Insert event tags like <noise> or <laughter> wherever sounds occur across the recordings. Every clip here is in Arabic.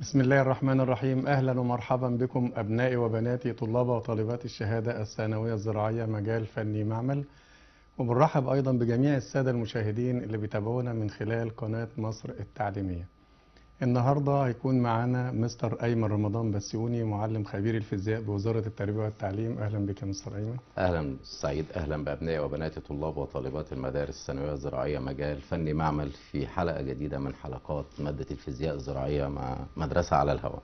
بسم الله الرحمن الرحيم. أهلا ومرحبا بكم أبنائي وبناتي طلاب وطالبات الشهادة الثانوية الزراعية مجال فني معمل. وبنرحب أيضا بجميع السادة المشاهدين اللي بيتابعونا من خلال قناة مصر التعليمية. النهاردة هيكون معانا مستر أيمن رمضان بسيوني معلم خبير الفيزياء بوزارة التربية والتعليم. أهلا بك يا مستر أيمن. أهلا سعيد أهلا بأبنائي وبناتي طلاب وطالبات المدارس الثانوية الزراعية مجال فني معمل في حلقة جديدة من حلقات مادة الفيزياء الزراعية مع مدرسة على الهواء.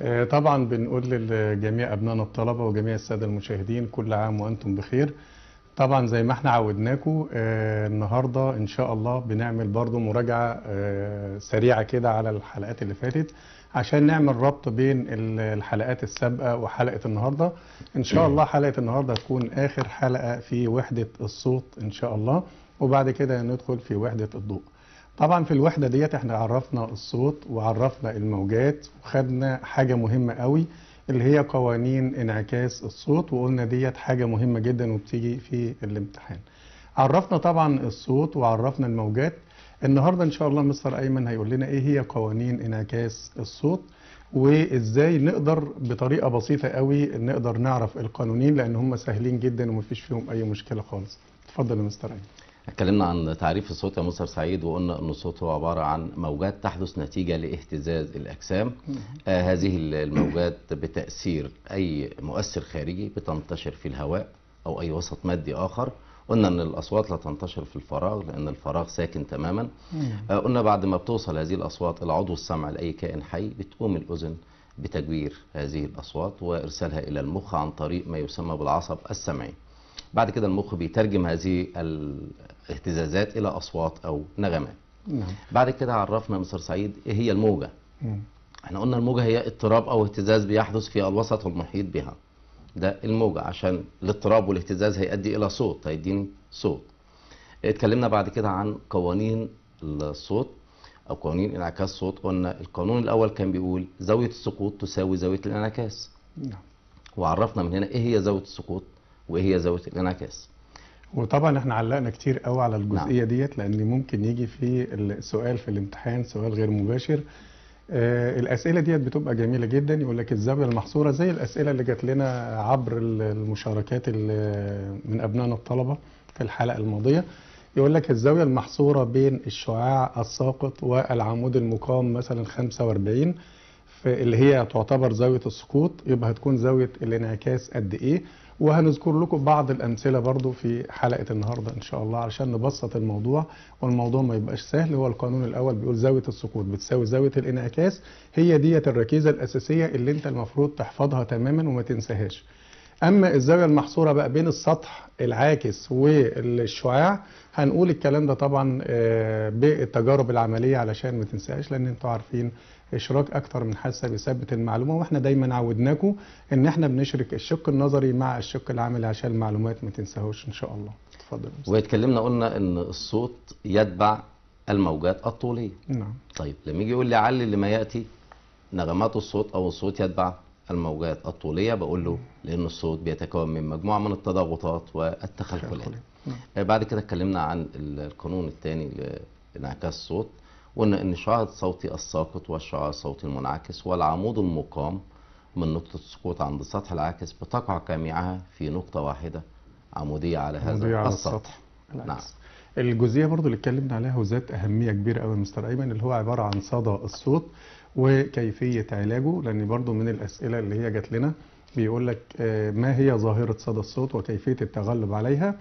آه، طبعا بنقول لجميع أبنائنا الطلبة وجميع السادة المشاهدين كل عام وأنتم بخير. طبعا زي ما إحنا عودناكم آه، النهاردة إن شاء الله بنعمل برضو مراجعة آه، سريعة كده على الحلقات اللي فاتت عشان نعمل ربط بين ال- الحلقات السابقة وحلقة النهاردة. إن شاء الله حلقة النهاردة تكون آخر حلقة في وحدة الصوت إن شاء الله وبعد كده ندخل في وحدة الضوء. طبعا في الوحدة ديت إحنا عرفنا الصوت وعرفنا الموجات وخدنا حاجة مهمة قوي. اللي هي قوانين انعكاس الصوت وقلنا ديت حاجة مهمة جدا وبتيجي في الامتحان. عرفنا طبعا الصوت وعرفنا الموجات. النهاردة إن شاء الله مستر أيمن هيقول لنا إيه هي قوانين انعكاس الصوت وإزاي نقدر بطريقة بسيطة قوي نقدر نعرف القانونين لأن هم سهلين جدا ومفيش فيهم أي مشكلة خالص. اتفضل يا مستر أيمن. اتكلمنا عن تعريف الصوت يا مستر سعيد وقلنا إن الصوت هو عبارة عن موجات تحدث نتيجة لاهتزاز الأجسام. آه هذه الموجات بتأثير أي مؤثر خارجي بتنتشر في الهواء أو أي وسط مادي آخر. قلنا إن الأصوات لا تنتشر في الفراغ لأن الفراغ ساكن تماما. آه قلنا بعد ما بتوصل هذه الأصوات إلى عضو السمع لأي كائن حي بتقوم الأذن بتجوير هذه الأصوات وإرسالها إلى المخ عن طريق ما يسمى بالعصب السمعي. بعد كده المخ بيترجم هذه الاهتزازات إلى أصوات أو نغمات. نعم. بعد كده عرفنا مستر سعيد إيه هي الموجة. مم. إحنا قلنا الموجة هي اضطراب أو اهتزاز بيحدث في الوسط المحيط بها. ده الموجة عشان الاضطراب والاهتزاز هيؤدي إلى صوت. هيديني صوت. اتكلمنا بعد كده عن قوانين الصوت أو قوانين انعكاس الصوت قلنا القانون الأول كان بيقول زاوية السقوط تساوي زاوية الانعكاس. نعم. وعرفنا من هنا إيه هي زاوية السقوط. وايه هي زاوية الانعكاس. وطبعا إحنا علقنا كتير قوي على الجزئية ديت لأن ممكن يجي في السؤال في الامتحان سؤال غير مباشر. آه الأسئلة ديت بتبقى جميلة جدا يقول لك الزاوية المحصورة زي الأسئلة اللي جات لنا عبر ال- المشاركات ال- من أبنائنا الطلبة في الحلقة الماضية. يقول لك الزاوية المحصورة بين الشعاع الساقط والعمود المقام مثلا 45 في اللي هي تعتبر زاوية السقوط يبقى هتكون زاوية الانعكاس قد إيه. وهنذكر لكم بعض الأمثلة برضو في حلقة النهارده إن شاء الله علشان نبسط الموضوع والموضوع ما يبقاش سهل. هو القانون الأول بيقول زاوية السقوط بتساوي زاوية الانعكاس. هي ديت الركيزة الأساسية اللي أنت المفروض تحفظها تماما وما تنساهاش. أما الزاوية المحصورة بقى بين السطح العاكس والشعاع هنقول الكلام ده طبعا آه، بالتجارب العملية علشان ما تنساهاش لأن أنتوا عارفين إشراك أكتر من حاسة بيثبت المعلومة وإحنا دايما عودناكم إن إحنا بنشرك الشق النظري مع الشق العملي عشان المعلومات ما تنساهوش إن شاء الله. اتفضل. واتكلمنا قلنا إن الصوت يتبع الموجات الطولية. نعم. طيب لما يجي يقول لي علل لما يأتي نغمات الصوت أو الصوت يتبع الموجات الطولية بقول له لأن الصوت بيتكون من مجموعة من التضاغطات والتخلخلات نعم. بعد كده اتكلمنا عن ال- القانون الثاني لانعكاس الصوت. قلنا ان الشعاع الصوتي الساقط والشعاع الصوتي المنعكس والعمود المقام من نقطة السقوط عند السطح العاكس بتقع جميعها في نقطة واحدة عمودية على هذا عمودية على السطح. السطح. نعم. العكس. الجزئية برضو اللي اتكلمنا عليها وذات أهمية كبيرة قوي مستر أيمن اللي هو عبارة عن صدى الصوت وكيفية علاجه لأن برضو من الأسئلة اللي هي جات لنا بيقول لك آه، ما هي ظاهرة صدى الصوت وكيفية التغلب عليها؟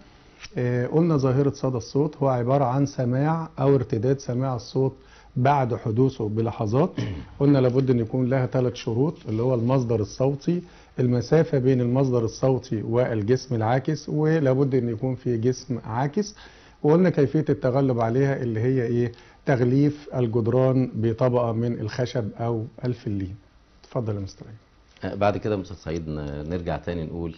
قلنا ظاهرة صدى الصوت هو عبارة عن سماع أو ارتداد سماع الصوت بعد حدوثه بلحظات. <clears throat> قلنا لابد أن يكون لها ثلاث شروط اللي هو المصدر الصوتي المسافة بين المصدر الصوتي والجسم العاكس ولابد أن يكون في جسم عاكس. وقلنا كيفية التغلب عليها اللي هي إيه؟ تغليف الجدران بطبقة من الخشب أو الفلين. اتفضل يا مستر. آه، بعد كده مستر سعيد نرجع تاني نقول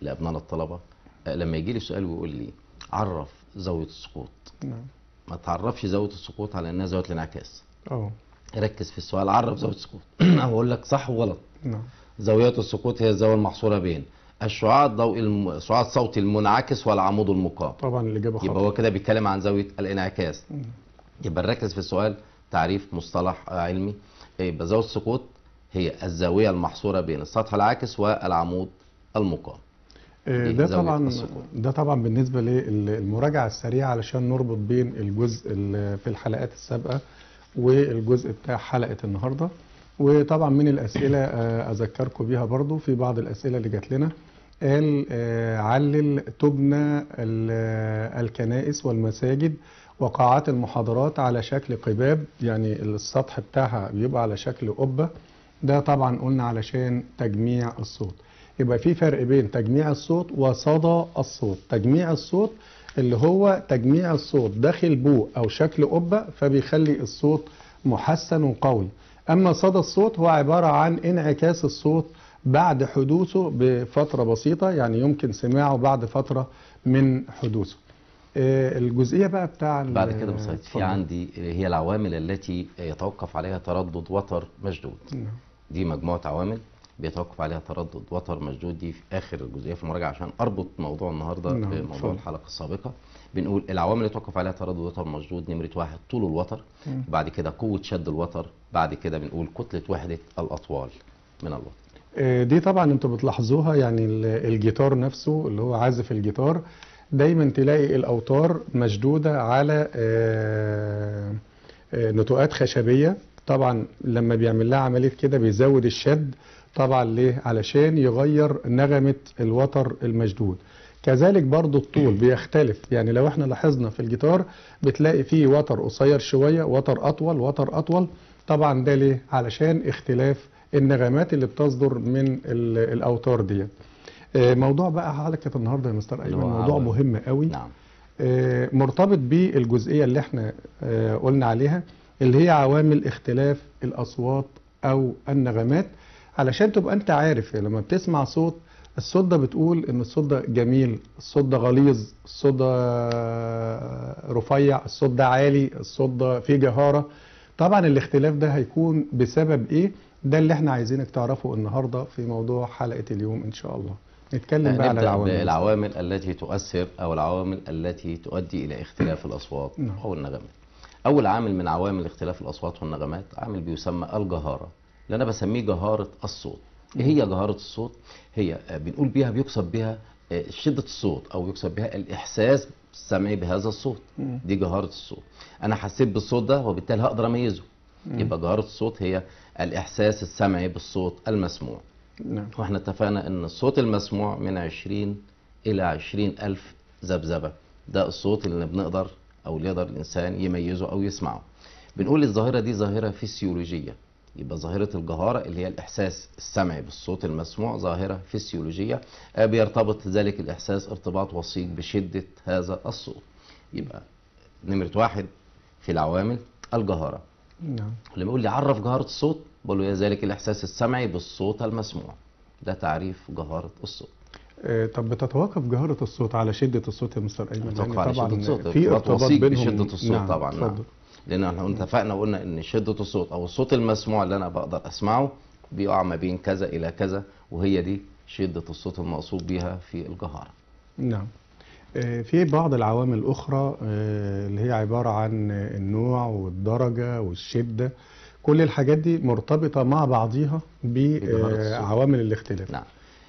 لابنائنا الطلبة. آه، لما يجي لي سؤال ويقول لي عرف زاوية السقوط. نعم. ما تعرفش زاوية السقوط على إنها زاوية الانعكاس. آه ركز في السؤال عرف زاوية السقوط. <clears throat> أنا بقول لك صح وغلط. نعم. زاوية السقوط هي الزاوية المحصورة بين الشعاع الضوئي الم... الشعاع الصوتي المنعكس والعمود المقام طبعا الإجابة يبقى خطأ هو كده بيتكلم عن زاوية الانعكاس. يبقى نركز في السؤال تعريف مصطلح علمي. يبقى زاوية السقوط هي الزاوية المحصورة بين السطح العاكس والعمود المقام ده زاوية طبعا. ده طبعا بالنسبة للمراجعه السريعة علشان نربط بين الجزء ال- في الحلقات السابقة والجزء بتاع حلقة النهارده. وطبعا من الأسئلة آه، أذكركم بيها برضو في بعض الأسئلة اللي جات لنا. قال آه، علل تبنى ال- الكنائس والمساجد وقاعات المحاضرات على شكل قباب يعني السطح بتاعها بيبقى على شكل قبة. ده طبعا قلنا علشان تجميع الصوت. يبقى في فرق بين تجميع الصوت وصدى الصوت. تجميع الصوت اللي هو تجميع الصوت داخل بوق أو شكل قبة فبيخلي الصوت محسن وقوي. أما صدى الصوت هو عبارة عن انعكاس الصوت بعد حدوثه بفترة بسيطة يعني يمكن سماعه بعد فترة من حدوثه. آه، الجزئية بقى بتاع بعد كده بسيط في. عندي هي العوامل التي يتوقف عليها تردد وتر مشدود. نعم. دي مجموعة عوامل. بيتوقف عليها تردد وتر مشدود دي في آخر الجزئيه في المراجعة عشان أربط موضوع النهارده نعم، بموضوع. الحلقة السابقة بنقول العوامل اللي يتوقف عليها تردد وتر مشدود نمرة واحد طول الوتر مم. بعد كده قوة شد الوتر بعد كده بنقول كتلة وحدة الأطوال من الوتر آه، دي طبعا أنتوا بتلاحظوها يعني ال- الجيتار نفسه اللي هو عازف الجيتار دايما تلاقي الأوتار مشدودة على آه، آه، نتوءات خشبية طبعا لما بيعمل لها عملية كده بيزود الشد طبعا ليه؟ علشان يغير نغمة الوتر المشدود. كذلك برضو الطول بيختلف. يعني لو إحنا لاحظنا في الجيتار بتلاقي فيه وتر قصير شوية وتر أطول وتر أطول. طبعا ده ليه؟ علشان اختلاف النغمات اللي بتصدر من ال- الأوتار ديت. آه، موضوع بقى حلقه النهارده يا مستر هو موضوع. مهم قوي. نعم. آه، مرتبط بالجزئيه اللي إحنا آه، قلنا عليها اللي هي عوامل اختلاف الأصوات أو النغمات. علشان تبقى انت عارف لما بتسمع صوت الصوت ده بتقول إن الصوت ده جميل الصوت ده غليظ الصوت ده رفيع الصوت ده عالي الصوت ده فيه جهارة. طبعا الاختلاف ده هيكون بسبب إيه؟ ده اللي إحنا عايزينك تعرفه النهارده في موضوع حلقة اليوم إن شاء الله. نتكلم بقى على العوامل. بالعوامل التي تؤثر أو العوامل التي تؤدي إلى اختلاف الأصوات نعم. أو النغمات. أول عامل من عوامل اختلاف الأصوات والنغمات عامل بيسمى الجهارة. اللي أنا بسميه جهارة الصوت. إيه هي جهارة الصوت؟ هي بنقول بيها بيقصد بها آه، شدة الصوت أو يقصد بها الإحساس السمعي بهذا الصوت. دي جهارة الصوت. أنا حسيت بالصوت ده وبالتالي هقدر أميزه. مم. يبقى جهارة الصوت هي الإحساس السمعي بالصوت المسموع. نعم وإحنا اتفقنا إن الصوت المسموع من 20 إلى 20 ألف ذبذبة ده الصوت اللي بنقدر أو اللي يقدر الإنسان يميزه أو يسمعه بنقول الظاهرة دي ظاهرة فسيولوجيه يبقى ظاهرة الجهارة اللي هي الإحساس السمعي بالصوت المسموع ظاهرة فسيولوجية آه، بيرتبط ذلك الإحساس ارتباط وثيق بشدة هذا الصوت. يبقى نمرة واحد في العوامل الجهارة. نعم. لما يقول لي عرف جهارة الصوت بقول له ذلك الإحساس السمعي بالصوت المسموع. ده تعريف جهارة الصوت. آه، طب بتتوقف جهارة الصوت على شدة الصوت يا مستر أيمن؟ بتوقف لأن على طبعا شدة الصوت. في ارتباط بينهم بشدة الصوت نعم طبعا. نعم. لأن إحنا اتفقنا وقلنا إن شدة الصوت أو الصوت المسموع اللي أنا بقدر أسمعه بيقع ما بين كذا إلى كذا وهي دي شدة الصوت المقصود بيها في الجهارة. نعم. آه، في بعض العوامل الأخرى آه، اللي هي عبارة عن النوع والدرجة والشدة. كل الحاجات دي مرتبطة مع بعضيها. بعوامل الاختلاف. نعم.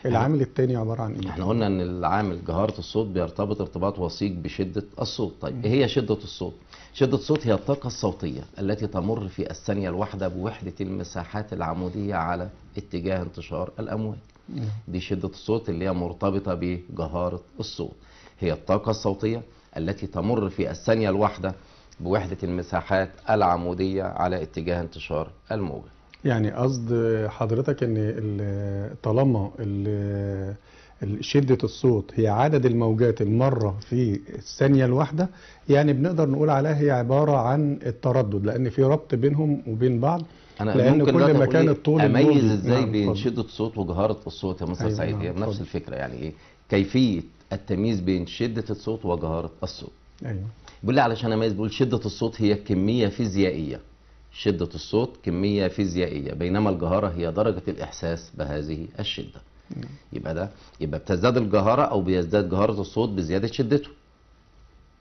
العامل الثاني عبارة عن إيه؟ إحنا قلنا إن العامل جهارة الصوت بيرتبط ارتباط وثيق بشدة الصوت. طيب إيه هي شدة الصوت؟ شدة الصوت هي الطاقة الصوتية التي تمر في الثانية الواحدة بوحدة المساحات العمودية على اتجاه انتشار الأمواج. نعم. دي شدة الصوت اللي هي مرتبطة بجهارة الصوت. هي الطاقة الصوتية التي تمر في الثانية الواحدة بوحدة المساحات العمودية على اتجاه انتشار الموجة. يعني قصد حضرتك إن ال- طالما ال- ال- شدة الصوت هي عدد الموجات المرة في الثانية الواحدة يعني بنقدر نقول عليها هي عبارة عن التردد لأن في ربط بينهم وبين بعض أنا لأن ممكن كل ما كان إيه؟ الطول أميز الموجي. إزاي نعم، بين اتفضل. شدة الصوت وجهارة الصوت يا مستر أيوة، سعيد نعم، هي بنفس اتفضل. الفكرة يعني إيه كيفية التمييز بين شدة الصوت وجهارة الصوت أيوه بيقول لي علشان أميز بيقول شدة الصوت هي كمية فيزيائية شدة الصوت كمية فيزيائية بينما الجهارة هي درجة الإحساس بهذه الشدة. يبقى ده يبقى بتزداد الجهارة أو بيزداد جهارة الصوت بزيادة شدته.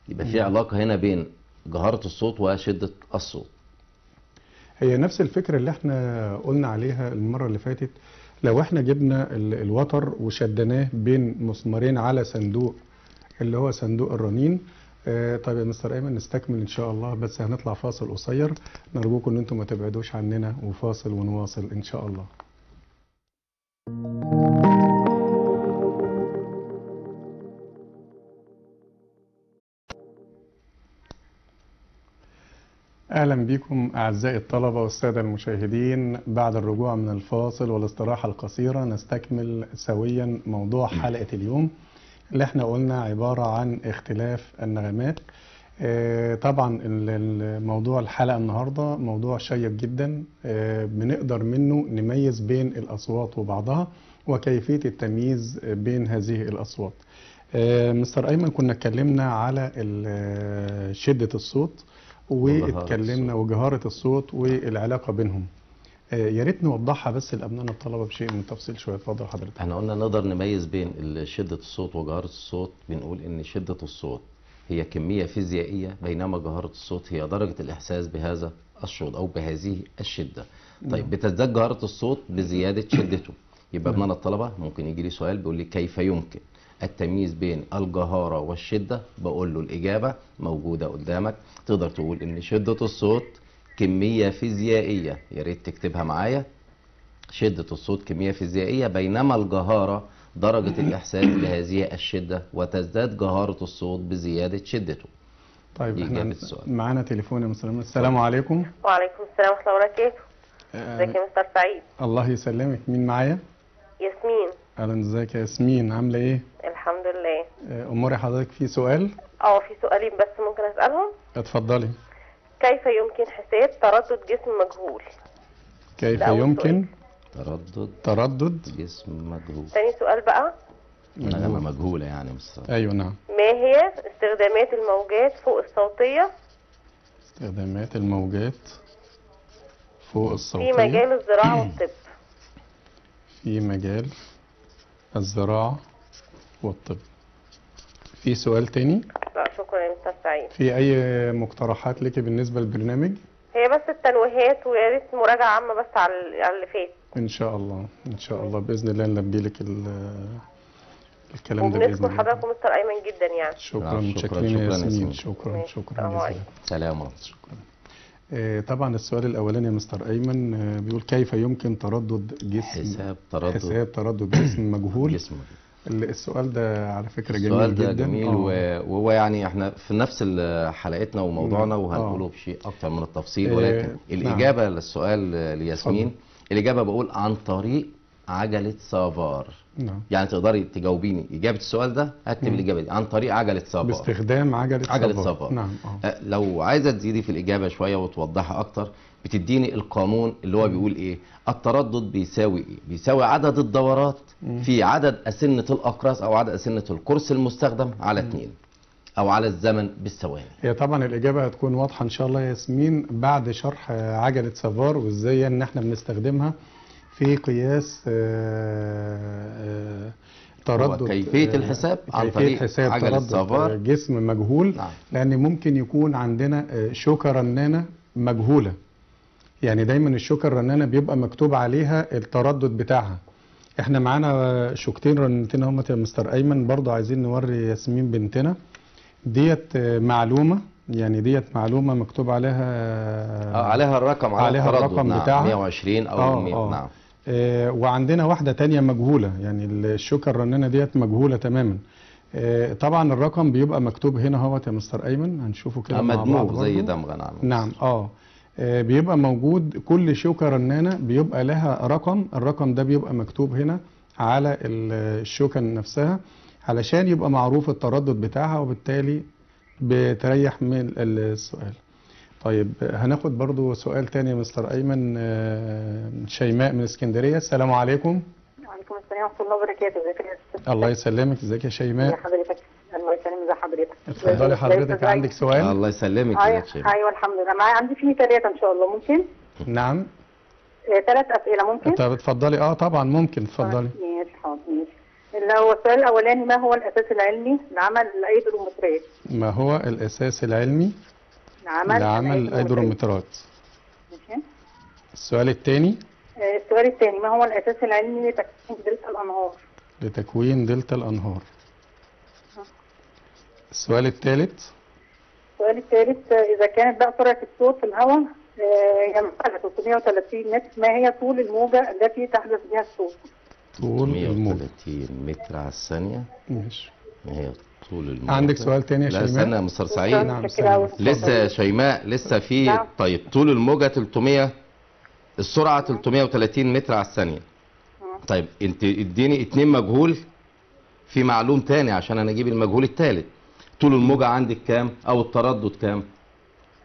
يبقى في علاقة هنا بين جهارة الصوت وشدة الصوت. هي نفس الفكرة اللي إحنا قلنا عليها المرة اللي فاتت. لو إحنا جبنا ال- الوتر وشدناه بين مسمارين على صندوق اللي هو صندوق الرنين طيب يا مستر أيمن نستكمل إن شاء الله بس هنطلع فاصل قصير. نرجوكم إن أنتم ما تبعدوش عننا وفاصل ونواصل إن شاء الله. أهلا بكم أعزائي الطلبة والسادة المشاهدين. بعد الرجوع من الفاصل والاستراحة القصيرة نستكمل سويا موضوع حلقة اليوم. اللي إحنا قلنا عبارة عن اختلاف النغمات. آه، طبعا ال- ال- موضوع الحلقة النهارده موضوع شيق جدا. آه، بنقدر منه نميز بين الأصوات وبعضها وكيفية التمييز بين هذه الأصوات. آه، مستر أيمن كنا اتكلمنا على شدة الصوت وجهارة واتكلمنا وجهارة الصوت والعلاقة بينهم. يا ريت نوضحها بس لابنائنا الطلبة بشيء من التفصيل شوية. اتفضل حضرتك. إحنا قلنا نقدر نميز بين شدة الصوت وجهارة الصوت. بنقول إن شدة الصوت هي كمية فيزيائية بينما جهارة الصوت هي درجة الإحساس بهذا الصوت أو بهذه الشدة. طيب بتزداد جهارة الصوت بزيادة شدته. يبقى ابننا الطلبة ممكن يجي لي سؤال بيقول لي كيف يمكن التمييز بين الجهارة والشدة؟ بقول له الإجابة موجودة قدامك. تقدر تقول إن شدة الصوت كمية فيزيائية. يا ريت تكتبها معايا. شدة الصوت كمية فيزيائية. بينما الجهارة درجة <coughs> الإحساس بهذه الشدة وتزداد جهارة الصوت بزيادة شدته. طيب إحنا. معانا تليفون يا مستر السلام عليكم. وعليكم السلام ورحمة الله وبركاته. آه، إزيك يا مستر سعيد؟ الله يسلمك. مين معايا؟ ياسمين. أهلا إزيك يا ياسمين؟ عاملة إيه؟ الحمد لله. آه، أموري حضرتك في سؤال؟ آه في سؤالين بس ممكن أسألهم؟ اتفضلي. كيف يمكن حساب تردد جسم مجهول؟ كيف يمكن؟ تردد تردد؟ جسم مجهول. تاني سؤال بقى. نغمة مجهولة يعني مش أيوه نعم. ما هي استخدامات الموجات فوق الصوتية؟ استخدامات الموجات فوق في الصوتية؟ مجال الزراعة والطب. <clears throat> في مجال الزراعة والطب. في سؤال تاني؟ لا شكرا يا مستر سعيد في أي مقترحات لك بالنسبة للبرنامج؟ هي بس التنويهات ويا ريت مراجعة عامة بس على على اللي فات. إن شاء الله إن شاء الله. بإذن الله نلبي لك ال- الكلام ده بإذن وبنشكر الله. حضرتك ومستر أيمن جدا يعني. شكرا شكراً، متشكرين شكراً يا ياسمين. شكرا. شكرا. سلام. شكرا. آه، طبعا السؤال الأولاني يا مستر أيمن آه، بيقول كيف يمكن تردد جسم حساب تردد. حساب تردد جسم مجهول؟ جسم السؤال ده على فكرة جميل السؤال جدا ده جميل آه. وهو يعني إحنا في نفس حلقتنا وموضوعنا نعم. وهنقوله آه. بشيء أكتر من التفصيل آه، ولكن نعم. الاجابه للسؤال آه، لياسمين. الإجابة بقول عن طريق عجلة سافار. نعم. يعني تقدري تجاوبيني. إجابة السؤال ده هكتب مم. الإجابة دي. عن طريق عجلة سافار. باستخدام عجلة عجلة سافار. سافار. نعم آه. آه، لو عايزة تزيدي في الإجابة شوية وتوضحها أكتر بتديني القانون اللي هو بيقول إيه؟ التردد بيساوي إيه؟ بيساوي عدد الدورات مم. في عدد أسنة الأقراص أو عدد أسنة القرص المستخدم على اتنين أو على الزمن بالثواني. هي طبعا الإجابة هتكون واضحة إن شاء الله يا ياسمين بعد شرح عجلة سافار وإزاي إن إحنا بنستخدمها. في قياس آه، آه، تردد هو كيفية آه، الحساب عن كيفية طريق حساب عجلة تردد سافار. آه، جسم مجهول نعم. لأن ممكن يكون عندنا شوكة رنانة مجهولة يعني دايما الشوكة الرنانة بيبقى مكتوب عليها التردد بتاعها إحنا معانا شوكتين رنتين اهمت يا مستر أيمن برضه عايزين نوري ياسمين بنتنا ديت معلومة يعني ديت معلومة مكتوب عليها آه عليها الرقم على عليها الرقم نعم بتاعها. 120 أو آه، 100 آه. نعم وعندنا واحدة تانية مجهولة يعني الشوكة الرنانة ديت مجهولة تماما. آه، طبعا الرقم بيبقى مكتوب هنا اهوت يا مستر أيمن هنشوفه كده آه، مع بعض مدموج زي. دمغه نعم نعم آه. آه، بيبقى موجود كل شوكة رنانة بيبقى لها رقم الرقم ده بيبقى مكتوب هنا على ال- الشوكة نفسها علشان يبقى معروف التردد بتاعها وبالتالي بتريح من ال- السؤال. طيب آه، هناخد برضو سؤال تاني يا مستر أيمن آه، شيماء من اسكندرية. السلام عليكم. وعليكم السلام ورحمة الله وبركاته. ازيك يا أستاذ الله يسلمك. ازيك يا ازي شيماء حضرتك؟ الله يسلم ازي حضرتك؟ اتفضلي حضرتك. عندك سؤال؟ الله يسلمك يا أيوه شيخ أيوه الحمد لله. معايا عندي فيه ثلاثة إن شاء الله. ممكن؟ نعم. ثلاث أسئلة. ممكن؟ طب اتفضلي. آه طبعا ممكن. اتفضلي. ماشي حاضر ماشي. اللي هو السؤال الأولاني ما هو الأساس العلمي لعمل الايدرومترات ما هو الأساس العلمي؟ لعمل لعمل. الايدرومترات ماشي. السؤال الثاني آه، السؤال الثاني ما هو الأساس العلمي لتكوين دلتا الأنهار؟ لتكوين دلتا الأنهار. السؤال الثالث السؤال الثالث إذا كانت بقى سرعة الصوت في الهواء آه، هي مسألة 330 متر ما هي طول الموجة التي تحدث بها الصوت؟ طول الموجة. 130 متر على الثانية؟ ماشي. ما هي طول الموجة عندك سؤال تاني يا لا شيماء؟ استنى يا مستر سعيد. نعم،. لسه يا شيماء لسه في نعم. طيب طول الموجة 300 السرعة 330 متر على الثانية. طيب انت اديني اتنين مجهول في معلوم تاني عشان أنا أجيب المجهول التالت. طول الموجة عندك كام؟ أو التردد كام؟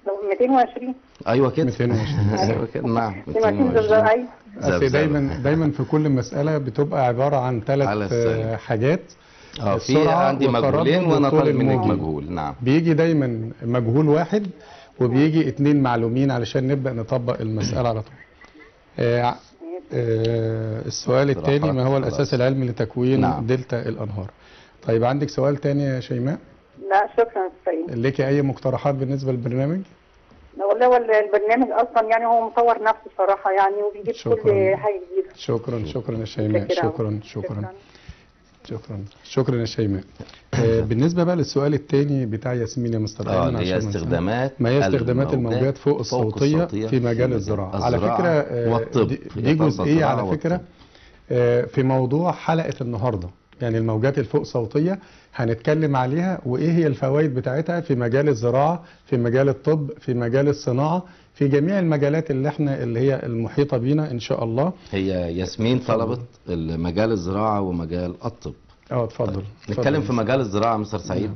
لو 220 أيوه كده. 220 <laughs> أيوه كده. نعم 220 زلزال 220 أيوة. دايما دايما في كل مسألة بتبقى عبارة عن ثلاث. حاجات. آه في عندي مجهولين وأنا طالب منك. مجهول. نعم. بيجي دايما مجهول واحد وبيجي اتنين معلومين علشان نبدأ نطبق المسألة على طول. آه آه السؤال الثاني ما هو الأساس العلمي لتكوين نعم. دلتا الأنهار؟ طيب عندك سؤال تاني يا شيماء؟ لا شكرا سيد ليكي أي مقترحات بالنسبة للبرنامج؟ والله هو البرنامج أصلا يعني هو مطور نفسه صراحة يعني وبيجيب شكراً. كل حاجة جديدة. شكرا شكرا يا شيماء. أوي. شكرا. شكرا. شكرا. شكرا يا شيماء. آه، بالنسبة بقى للسؤال الثاني بتاع ياسمين يا مستر آه اللي هي. استخدامات ما هي استخدامات الموجات فوق الصوتية في مجال الزراعة. على فكرة آه، والطب. دي- جزئية على فكرة. آه، في موضوع حلقة النهاردة. يعني الموجات الفوق صوتية هنتكلم عليها وإيه هي الفوائد بتاعتها في مجال الزراعة في مجال الطب في مجال الصناعة في جميع المجالات اللي إحنا اللي هي المحيطة بينا إن شاء الله. هي ياسمين طلبت مجال الزراعة ومجال الطب. آه اتفضل. نتكلم اتفضل. في مجال الزراعة مستر سعيد.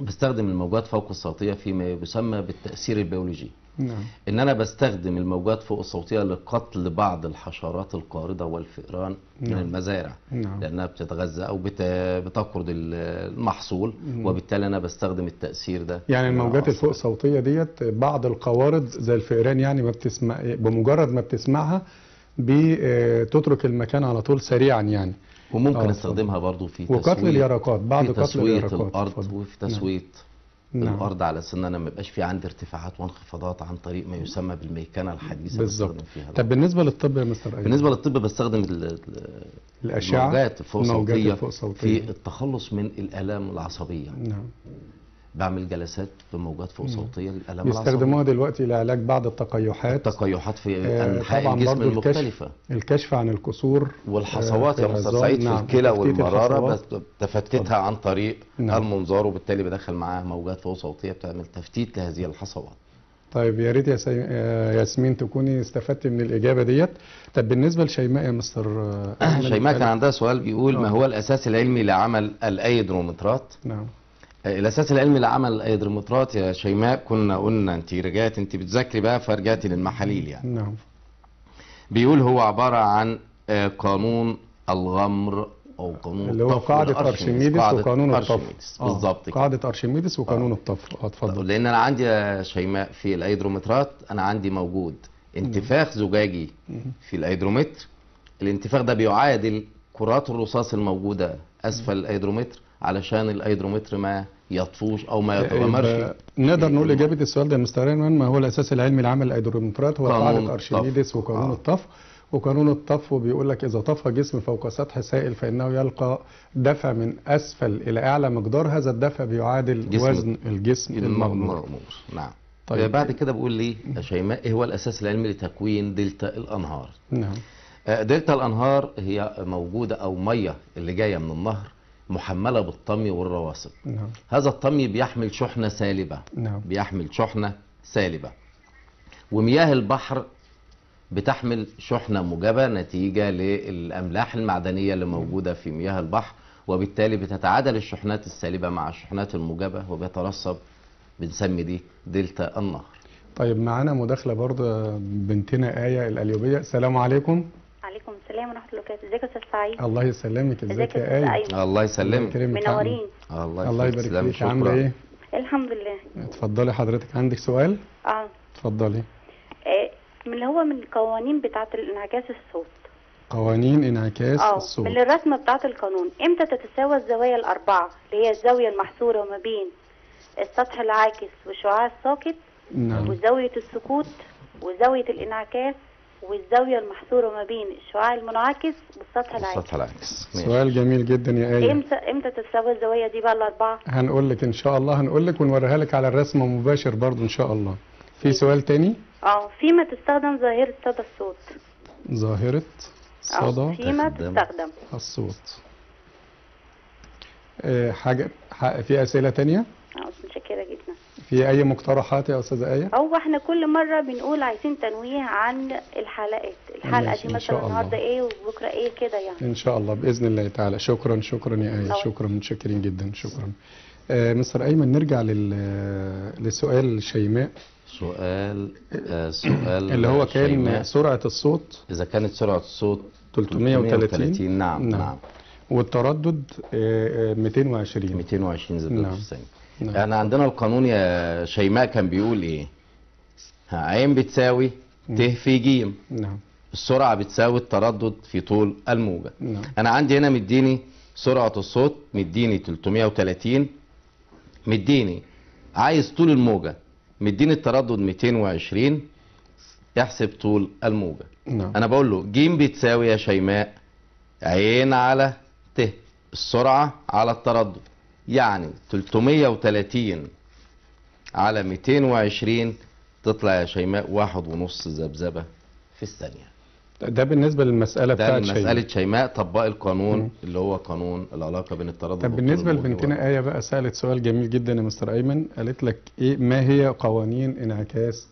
بستخدم الموجات فوق الصوتية فيما يسمى بالتأثير البيولوجي. نعم إن أنا بستخدم الموجات فوق الصوتية لقتل بعض الحشرات القارضة والفئران من نعم. المزارع نعم. لأنها بتتغذى أو بت- بتقرض المحصول وبالتالي أنا بستخدم التأثير ده يعني الموجات. الفوق صوتية ديت بعض القوارض زي الفئران يعني ما بتسمع بمجرد ما بتسمعها بتترك المكان على طول سريعا يعني وممكن آه، أستخدمها برضو في وقتل اليرقات بعض في قتل اليرقات الأرض. وفي تسوية نعم. الأرض على أساس إن أنا ما يبقاش في عندي ارتفاعات وانخفاضات عن طريق ما يسمى بالميكنه الحديثة بالظبط. طب بالنسبة للطب يا مستر أيمن بالنسبة للطب بستخدم ال- ال- الأشعة الموجات الفوق صوتية. في التخلص من الآلام العصبية. نعم. بعمل جلسات بموجات فوق صوتية. للالام بيستخدموها دلوقتي لعلاج بعض التقيحات. التقيحات في آه، أنحاء الجسم برضو الكشف المختلفة. الكشف عن الكسور. والحصوات آه، يا في مستر العظام. سعيد في نعم، الكلى والمرارة تفتيتها عن طريق نعم. المنظار وبالتالي بدخل معاها موجات فوق صوتية بتعمل تفتيت لهذه الحصوات. طيب يا ريت يا سي... آه، ياسمين تكوني استفدت من الإجابة ديت. طب بالنسبة لشيماء يا مستر <coughs> آه، شيماء كان عندها سؤال بيقول ما آه. هو الأساس العلمي لعمل الأيدرومترات؟ نعم. آه، الاساس العلمي لعمل الايدرومترات يا شيماء كنا قلنا انت رجعت انت بتذاكري بقى فرجعتي للمحاليل يعني. نعم. بيقول هو عبارة عن آه، قانون الغمر أو قانون اللي هو. أرشميدس قاعدة وقانون أرشميدس. آه، بالظبط كده. قاعدة أرشميدس وقانون الطفو آه اتفضل. لأن أنا عندي يا شيماء في الأيدرومترات أنا عندي موجود انتفاخ زجاجي في الأيدرومتر. الانتفاخ ده بيعادل كرات الرصاص الموجودة أسفل الأيدرومتر. علشان الأيدرومتر ما يطفوش أو ما يتغمرش نقدر نقول إجابة السؤال ده مستر أيمن ما هو الأساس العلمي لعمل الأيدرومترات هو قانون قاعدة الطفو. أرشميدس وقانون آه. الطفو وقانون الطفو بيقول لك إذا طفى جسم فوق سطح سائل فإنه يلقى دفع من أسفل إلى أعلى مقدار هذا الدفع بيعادل جسم وزن الجسم المغمور نعم طيب. طيب. بعد كده بقول لي يا شيماء إيه هو الأساس العلمي لتكوين دلتا الأنهار نعم آه، دلتا الأنهار هي موجودة أو مية اللي جاية من النهر محملة بالطمي والرواسب. نعم. هذا الطمي بيحمل شحنة سالبة. نعم. بيحمل شحنة سالبة. ومياه البحر بتحمل شحنة موجبة نتيجة للأملاح المعدنية اللي موجودة في مياه البحر وبالتالي بتتعادل الشحنات السالبة مع الشحنات الموجبة وبيترسب بنسمي دي دلتا النهر. طيب معانا مداخلة برضه بنتنا آية الأليوبية. السلام عليكم. عليكم السلام ورحمة الله وبركاته. ازيك يا أستاذ سعيد؟ الله يسلمك. ازيك يا أيمن؟ الله يسلمك. منورين. الله الله. يبارك. فيك. عاملة شكرا. إيه؟ الحمد لله. اتفضلي حضرتك. عندك سؤال؟ آه. اتفضلي. آه، من اللي هو من القوانين بتاعة انعكاس الصوت. قوانين انعكاس آه الصوت. من الرسمه بتاعة القانون. إمتى تتساوى الزوايا الأربعة؟ اللي هي الزاوية المحصورة ما بين السطح العاكس والشعاع الساقط نعم. وزاوية السقوط وزاوية الانعكاس والزاوية المحصورة ما بين الشعاع المنعكس والسطح العاكس السطح العكس. ماشي. سؤال جميل جدا يا آية. إمتى إمتى تتساوى الزوايا دي بقى الأربعة؟ هنقول لك إن شاء الله هنقول لك ونوريها لك على الرسمة مباشر برضو إن شاء الله. في سؤال تاني؟ آه فيما تستخدم ظاهرة صدى الصوت. ظاهرة آه صدى فيما تستخدم. الصوت. آه، حاجة في أسئلة تانية؟ آه متشكرة جدا. في أي مقترحات يا أستاذة آية؟ هو إحنا كل مرة بنقول عايزين تنويه عن الحلقات. الحلقة ماشي، دي مثلا الله. النهاردة إيه وبكرة إيه كده يعني. إن شاء الله بإذن الله تعالى. شكرا شكرا يا نعم. شكرا متشكرين جدا. شكرا. آه، مستر أيمن نرجع لل لسؤال شيماء. سؤال آه سؤال اللي هو كان شيماء. سرعة الصوت. إذا كانت سرعة الصوت 330 نعم نعم. نعم. والتردد آه، آه، 220 220 زبدة نعم. في الثانية. نعم. إحنا عندنا القانون يا شيماء كان بيقول إيه؟ عين بتساوي ت في ج نعم. السرعة بتساوي التردد في طول الموجة. نعم. أنا عندي هنا مديني سرعة الصوت مديني 330 مديني عايز طول الموجة مديني التردد 220 يحسب طول الموجة. نعم. أنا بقول له ج بتساوي يا شيماء عين على ت السرعة على التردد. يعني 330 على 220 تطلع يا شيماء واحد ونص ذبذبة في الثانية. ده بالنسبة للمسألة ده بتاعت مسألة شيماء. شيماء طبق القانون مم. اللي هو قانون العلاقة بين التردد طب بالنسبة لبنتنا آية بقى سألت سؤال جميل جدا يا مستر أيمن. قالت لك إيه؟ ما هي قوانين انعكاس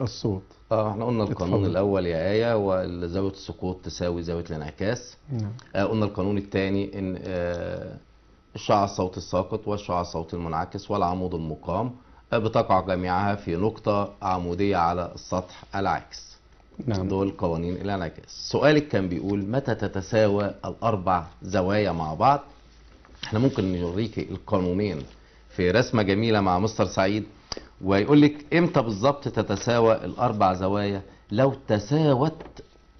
الصوت؟ آه إحنا قلنا القانون اتفضل. الأول يا آية وزاوية السقوط تساوي زاوية الانعكاس. نعم. آه قلنا القانون الثاني إن آه الشعاع الصوتي الساقط والشعاع الصوتي المنعكس والعمود المقام بتقع جميعها في نقطة عمودية على السطح العاكس نعم. دول قوانين الانعكاس. سؤالك كان بيقول متى تتساوى الأربع زوايا مع بعض؟ إحنا ممكن نوريك القانونين في رسمة جميلة مع مستر سعيد ويقول لك إمتى بالظبط تتساوى الأربع زوايا؟ لو تساوت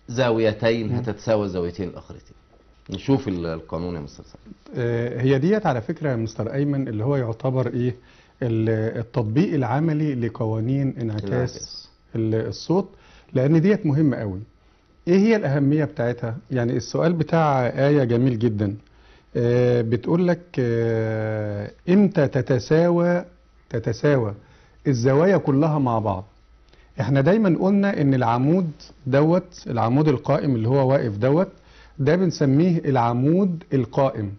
زاويتين هتتساوى الزاويتين الأخرتين. نشوف ال- القانون يا مستر سعيد آه، هي ديت على فكرة يا مستر أيمن اللي هو يعتبر ال- التطبيق العملي لقوانين انعكاس الصوت لأن ديت مهمة قوي. إيه هي الأهمية بتاعتها؟ يعني السؤال بتاع آية جميل جدا. آه، بتقول لك آه، إمتى تتساوى؟ تتساوى. الزوايا كلها مع بعض. إحنا دايما قلنا إن العمود دوت العمود القائم اللي هو واقف دوت ده بنسميه العمود القائم.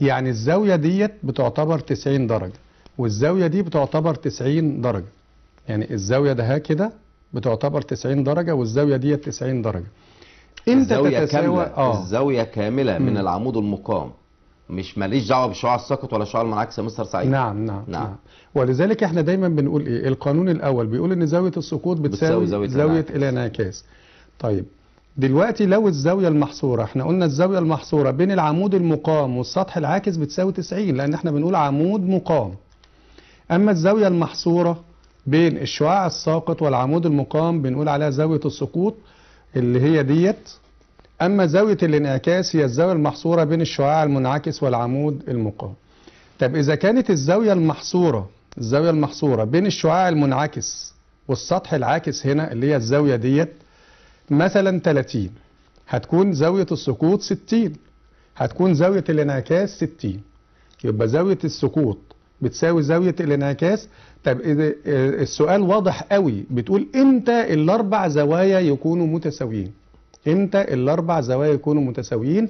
يعني الزاوية ديت بتعتبر 90 درجة والزاوية دي بتعتبر 90 درجة. يعني الزاوية ده كده بتعتبر 90 درجة والزاوية ديت 90 درجة. إمتى الزاوية تتساوى؟ كاملة آه. الزاوية كاملة من مم. العمود المقام. مش ماليش دعوة بالشعاع الساقط ولا الشعاع المنعكس يا مستر سعيد. نعم نعم نعم. نعم. ولذلك إحنا دايما بنقول إيه؟ القانون الأول بيقول إن زاوية السقوط بتساوي بتساوي زاوية زاوية الانعكاس. الانعكاس. طيب دلوقتي لو الزاوية المحصورة إحنا قلنا الزاوية المحصورة بين العمود المقام والسطح العاكس بتساوي 90 لأن إحنا بنقول عمود مقام. أما الزاوية المحصورة بين الشعاع الساقط والعمود المقام بنقول عليها زاوية السقوط اللي هي ديت. أما زاوية الانعكاس هي الزاوية المحصورة بين الشعاع المنعكس والعمود المقام. طب إذا كانت الزاوية المحصورة الزاوية المحصورة بين الشعاع المنعكس والسطح العاكس هنا اللي هي الزاوية ديت مثلا 30 هتكون زاوية السقوط 60 هتكون زاوية الانعكاس 60 يبقى زاوية السقوط بتساوي زاوية الانعكاس. طب آه، السؤال واضح قوي. بتقول إمتى الأربع زوايا يكونوا متساويين؟ إمتى الأربع زوايا يكونوا متساويين؟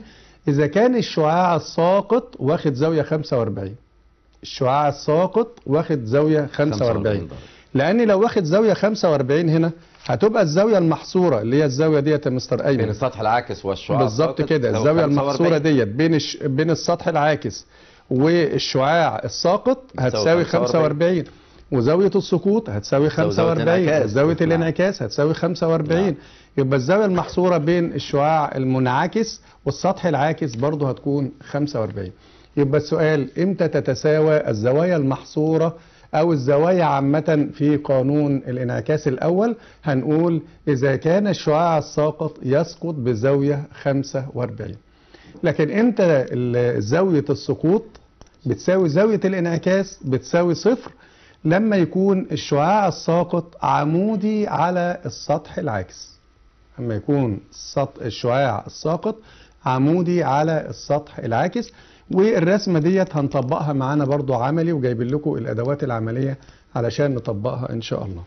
إذا كان الشعاع الساقط واخد زاوية 45 الشعاع الساقط واخد زاوية 45 درجة. لأن لو واخد زاوية 45 هنا هتبقى الزاوية المحصورة اللي هي الزاوية ديت يا مستر بين ايمن السطح العاكس والشعاع بالظبط كده 45. المحصورة ديت بين الش... بين السطح العاكس والشعاع الساقط هتساوي 45 وزاوية السقوط هتساوي تساوي زاوية 45 الانعكاس. وزاوية نعم. الانعكاس هتساوي 45 نعم. يبقى الزاوية المحصورة بين الشعاع المنعكس والسطح العاكس برضه هتكون 45 يبقى السؤال إمتى تتساوى الزوايا المحصورة أو الزوايا عامة في قانون الانعكاس الأول هنقول إذا كان الشعاع الساقط يسقط بزاوية 45 لكن إمتى ال- زاوية السقوط بتساوي زاوية الانعكاس بتساوي صفر؟ لما يكون الشعاع الساقط عمودي على السطح العاكس اما يكون الشعاع الساقط عمودي على السطح العاكس والرسمة ديت هنطبقها معانا برضو عملي وجايبين لكم الأدوات العملية علشان نطبقها إن شاء الله.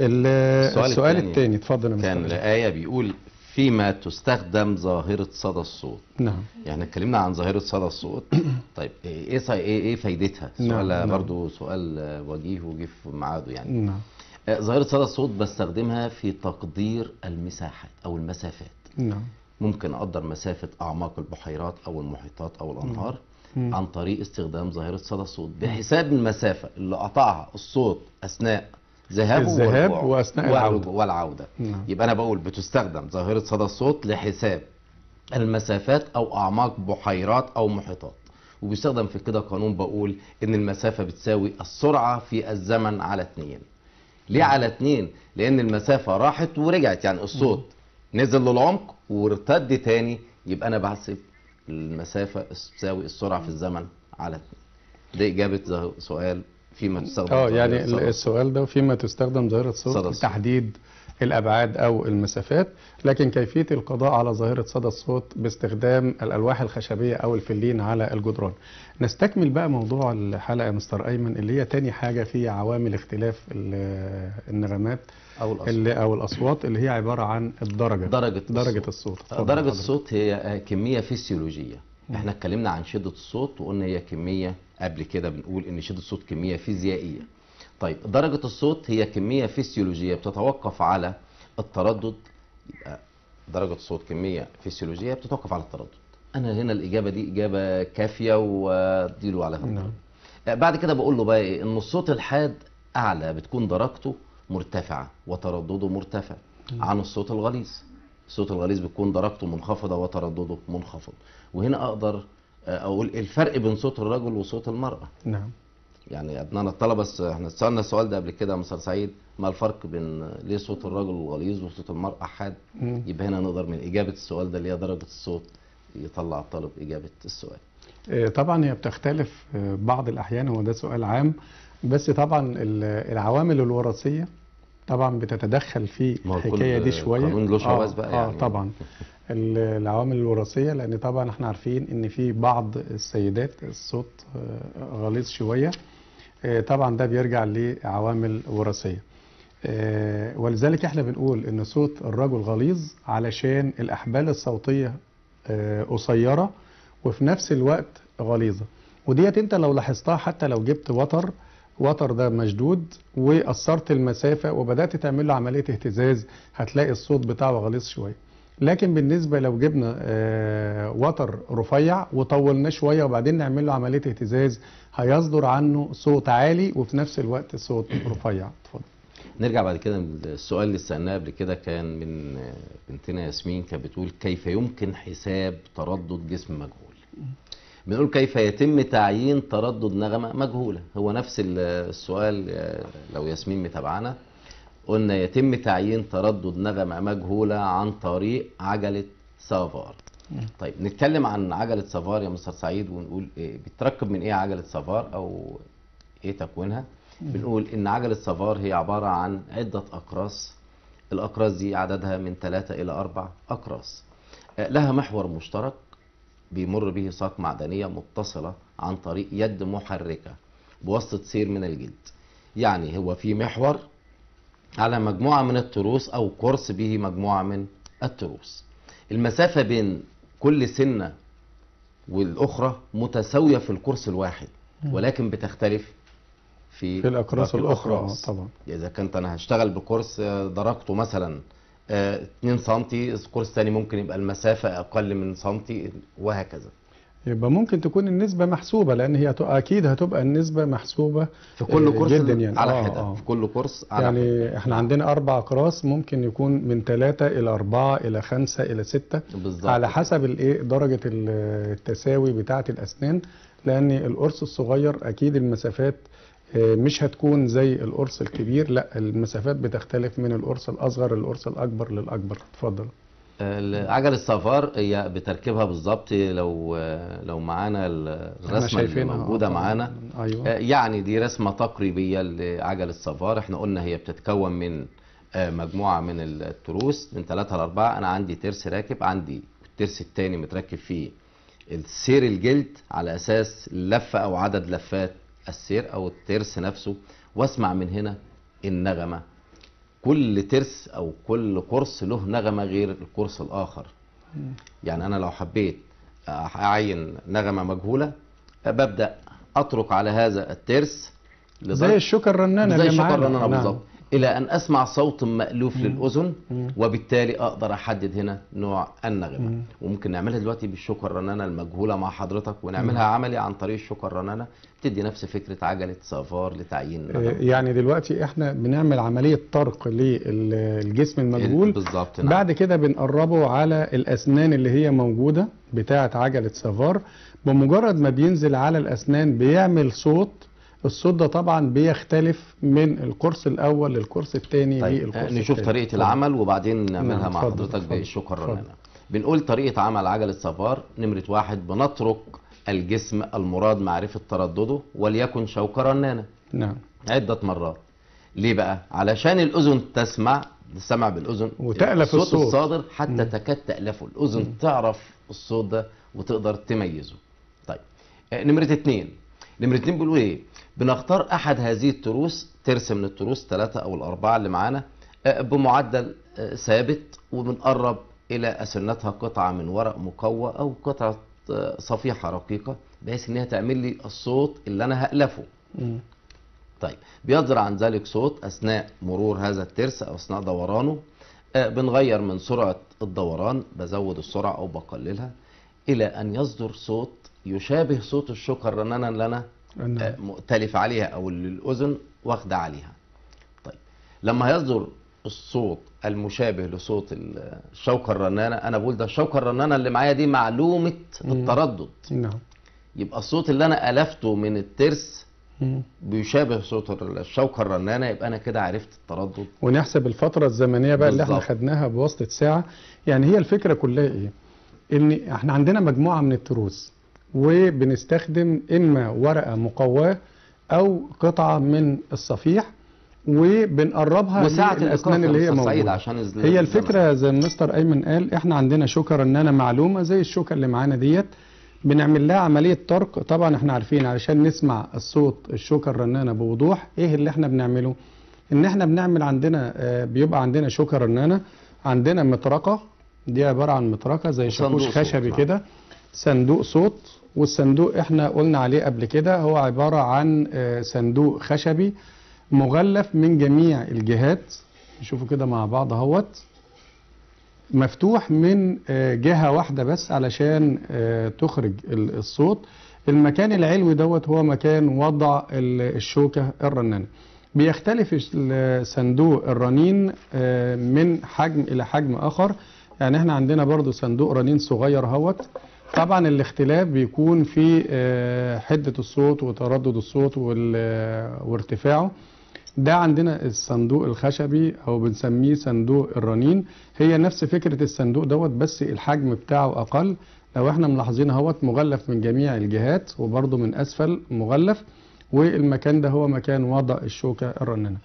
ال- السؤال السؤال الثاني اتفضل يا كان الآية بيقول فيما تستخدم ظاهرة صدى الصوت. نعم. يعني اتكلمنا عن ظاهرة صدى الصوت. <coughs> طيب إيه إيه إيه فايدتها؟ نعم، سؤال نعم. برضو سؤال وجيه وجه في ميعاده يعني. نعم. آه، ظاهرة صدى الصوت بستخدمها في تقدير المساحات أو المسافات. نعم. ممكن أقدر مسافة أعماق البحيرات أو المحيطات أو الأنهار مم. عن طريق استخدام ظاهرة صدى الصوت بحساب المسافة اللي قطعها الصوت أثناء ذهابه الذهاب والرجوع- العودة. والعودة. نعم. يبقى أنا بقول بتستخدم ظاهرة صدى الصوت لحساب المسافات أو أعماق بحيرات أو محيطات. وبيستخدم في كده قانون بقول إن المسافة بتساوي السرعة في الزمن على اتنين. ليه على اتنين؟ لأن المسافة راحت ورجعت يعني الصوت نزل للعمق وارتد تاني يبقى أنا بحسب المسافة تساوي السرعة في الزمن على اتنين دي إجابة زه- سؤال فيما تستخدم آه يعني السؤال ده فيما تستخدم الصوت الصوت. لتحديد الأبعاد أو المسافات لكن كيفية القضاء على ظاهرة صدى الصوت باستخدام الألواح الخشبية أو الفلين على الجدران. نستكمل بقى موضوع الحلقة يا مستر أيمن اللي هي تاني حاجة في عوامل اختلاف ال- النغمات أو الأصوات. اللي أو الأصوات اللي هي عبارة عن الدرجة. درجة درجة الصوت. الصوت درجة. الصوت هي كمية فسيولوجية إحنا اتكلمنا عن شدة الصوت وقلنا هي كمية قبل كده بنقول إن شدة الصوت كمية فيزيائية. طيب درجة الصوت هي كمية فسيولوجية بتتوقف على التردد. يبقى درجة الصوت كمية فسيولوجية بتتوقف على التردد. أنا هنا الإجابة دي إجابة كافية وأديله عليها نعم. آه، بعد كده بقول له بقى إيه؟ إن الصوت الحاد أعلى بتكون درجته مرتفعة وتردده مرتفع عن الصوت الغليظ. الصوت الغليظ بتكون درجته منخفضة وتردده منخفض. وهنا أقدر آه، أقول الفرق بين صوت الرجل وصوت المرأة. نعم. يعني ابنائنا الطلبة س- إحنا سألنا السؤال ده قبل كده يا مستر سعيد. ما الفرق بين ليه صوت الرجل غليظ وصوت المرأة؟ حاد. يبقى هنا نقدر من إجابة السؤال ده اللي هي درجة الصوت يطلع الطالب إجابة السؤال. آه، طبعا هي بتختلف آه، بعض الأحيان هو ده سؤال عام. بس طبعا ال- العوامل الوراثية طبعا بتتدخل في الحكاية دي شوية. قانون له شواذ بقى آه يعني. طبعا. ال- العوامل الوراثية لأن طبعا إحنا عارفين إن في بعض السيدات الصوت آه، غليظ شوية. آه، طبعا ده بيرجع لعوامل وراثية. آه، ولذلك إحنا بنقول إن صوت الرجل غليظ علشان الأحبال الصوتية آه، قصيرة وفي نفس الوقت غليظة. وديت أنت لو لاحظتها حتى لو جبت وتر وتر ده مشدود وقصرت المسافة وبدأت تعمل له عملية اهتزاز هتلاقي الصوت بتاعه غليظ شوية. لكن بالنسبة لو جبنا آه، وتر رفيع وطولناه شوية وبعدين نعمل له عملية اهتزاز هيصدر عنه صوت عالي وفي نفس الوقت صوت رفيع. اتفضل. نرجع بعد كده السؤال اللي سألناه قبل كده كان من بنتنا ياسمين كانت بتقول كيف يمكن حساب تردد جسم مجهول؟ بنقول كيف يتم تعيين تردد نغمة مجهولة؟ هو نفس ال- السؤال لو ياسمين متابعانا. قلنا يتم تعيين تردد نغمة مجهولة عن طريق عجلة سافار. طيب نتكلم عن عجلة سافار يا مستر سعيد ونقول إيه بتركب من إيه عجلة سافار أو إيه تكوينها؟ بنقول إن عجلة سافار هي عبارة عن عدة أقراص. الأقراص دي عددها من ثلاثة إلى أربع أقراص. آه، لها محور مشترك بيمر به ساق معدنية متصلة عن طريق يد محركة بواسطة سير من الجلد. يعني هو في محور على مجموعة من التروس أو قرص به مجموعة من التروس. المسافة بين كل سنة والأخرى متساوية في القرص الواحد ولكن بتختلف في في الأقراص الأخرى آه، الأقراص. طبعا إذا كنت أنا هشتغل بقرص آه، درجته مثلا آه، 2 سنتي قرص تاني ممكن يبقى المسافة أقل من سنتي وهكذا. يبقى ممكن تكون النسبة محسوبة لأن هي أكيد هتبقى النسبة محسوبة في كل قرص جدا يعني على آه، حدة آه. في كل قرص على حدة يعني إحنا عندنا أربع أقراص ممكن يكون من ثلاثة إلى أربعة إلى خمسة إلى ستة بالظبط على. حسب الإيه درجة ال- التساوي بتاعة الأسنان لأن القرص الصغير أكيد المسافات آه، مش هتكون زي القرص الكبير لأ المسافات بتختلف من القرص الأصغر للقرص الأكبر للأكبر اتفضل عجل السفار هي بتركيبها بالظبط لو لو معانا الرسمة اللي آه، موجودة. معانا. أيوه. يعني دي رسمة تقريبية لعجل السفار إحنا قلنا هي بتتكون من آه، مجموعة من التروس من ثلاثة لأربعة أنا عندي ترس راكب عندي الترس الثاني متركب فيه السير الجلد على أساس لفه أو عدد لفات السير أو الترس نفسه. واسمع من هنا النغمة. كل ترس أو كل قرص له نغمة غير القرص الآخر يعني أنا لو حبيت أعين نغمة مجهولة ببدأ أترك على هذا الترس زي الشوكة الرنانة زي اللي الشوكة معانا. الرنانة نعم. إلى أن أسمع صوت مألوف للأذن وبالتالي أقدر أحدد هنا نوع النغمة. وممكن نعملها دلوقتي بالشوكة الرنانة المجهولة مع حضرتك ونعملها عملي عن طريق الشوكة الرنانة تدي نفس فكرة عجلة سافار لتعيين آه، النغمة. يعني دلوقتي إحنا بنعمل عملية طرق للجسم المجهول. بالظبط نعم. بعد كده بنقربه على الأسنان اللي هي موجودة بتاعة عجلة سافار بمجرد ما بينزل على الأسنان بيعمل صوت الصوت ده طبعا بيختلف من القرص الأول للقرص الثاني طيب للقرص نشوف التاني. طريقة. العمل وبعدين نعملها نعم، مع اتفضل، حضرتك اتفضل. الرنانة بنقول طريقة عمل عجلة سافار نمرة واحد بنترك الجسم المراد معرفة تردده وليكن شوكة رنانة نعم عدة مرات ليه بقى؟ علشان الأذن تسمع تسمع بالأذن وتألف الصوت. الصادر حتى تكاد تألفه الأذن تعرف الصوت ده وتقدر تميزه طيب آه، نمرة اتنين نمرة اتنين بيقولوا إيه؟ بنختار أحد هذه التروس ترس من التروس ثلاثة أو الأربعة اللي معانا آه، بمعدل آه، ثابت وبنقرب إلى أسنتها قطعة من ورق مقوى أو قطعة آه، صفيحة رقيقة بحيث إنها تعمل لي الصوت اللي أنا هألفه. طيب بيصدر عن ذلك صوت أثناء مرور هذا الترس أو أثناء دورانه بنغير من سرعة الدوران بزود السرعة أو بقللها إلى أن يصدر صوت يشابه صوت الشوكة الرنانة اللي أنا نعم. آه، مؤتلف عليها أو اللي الأذن واخدة عليها. طيب لما يصدر الصوت المشابه لصوت ال- الشوكة الرنانة أنا بقول ده الشوكة الرنانة اللي معايا دي معلومة التردد. نعم. يبقى الصوت اللي أنا ألفته من الترس. بيشابه صوت الشوكة الرنانة يبقى أنا كده عرفت التردد. ونحسب الفترة الزمنية بقى اللي إحنا. خدناها بواسطة ساعة. يعني هي الفكرة كلها إيه؟ إن إحنا عندنا مجموعة من التروس. وبنستخدم إما ورقة مقواة أو قطعة من الصفيح وبنقربها للأسنان اللي هي موجودة. عشان هي. الفكرة زي ما مستر أيمن قال إحنا عندنا شوكة رنانة معلومة زي الشوكة اللي معانا ديت. بنعمل لها عملية طرق طبعا إحنا عارفين علشان نسمع الصوت الشوكة الرنانة بوضوح إيه اللي إحنا بنعمله؟ إن إحنا بنعمل عندنا آه، بيبقى عندنا شوكة رنانة عندنا مطرقة. دي عبارة عن مطرقة زي شاكوش خشبي. كده. صندوق صوت والصندوق إحنا قلنا عليه قبل كده هو عبارة عن آه، صندوق خشبي مغلف من جميع الجهات. نشوفوا كده مع بعض اهوت. مفتوح من آه، جهة واحدة بس علشان آه، تخرج ال- الصوت. المكان العلوي دوت هو مكان وضع ال- الشوكة الرنانة. بيختلف صندوق الرنين من حجم إلى حجم آخر. يعني إحنا عندنا برضو صندوق رنين صغير اهوت. طبعا الاختلاف بيكون في آه، حدة الصوت وتردد الصوت وال- وارتفاعه. ده عندنا الصندوق الخشبي أو بنسميه صندوق الرنين. هي نفس فكرة الصندوق دوت بس الحجم بتاعه أقل. لو إحنا ملاحظين أهوت مغلف من جميع الجهات وبرضه من أسفل مغلف والمكان ده هو مكان وضع الشوكة الرنانة.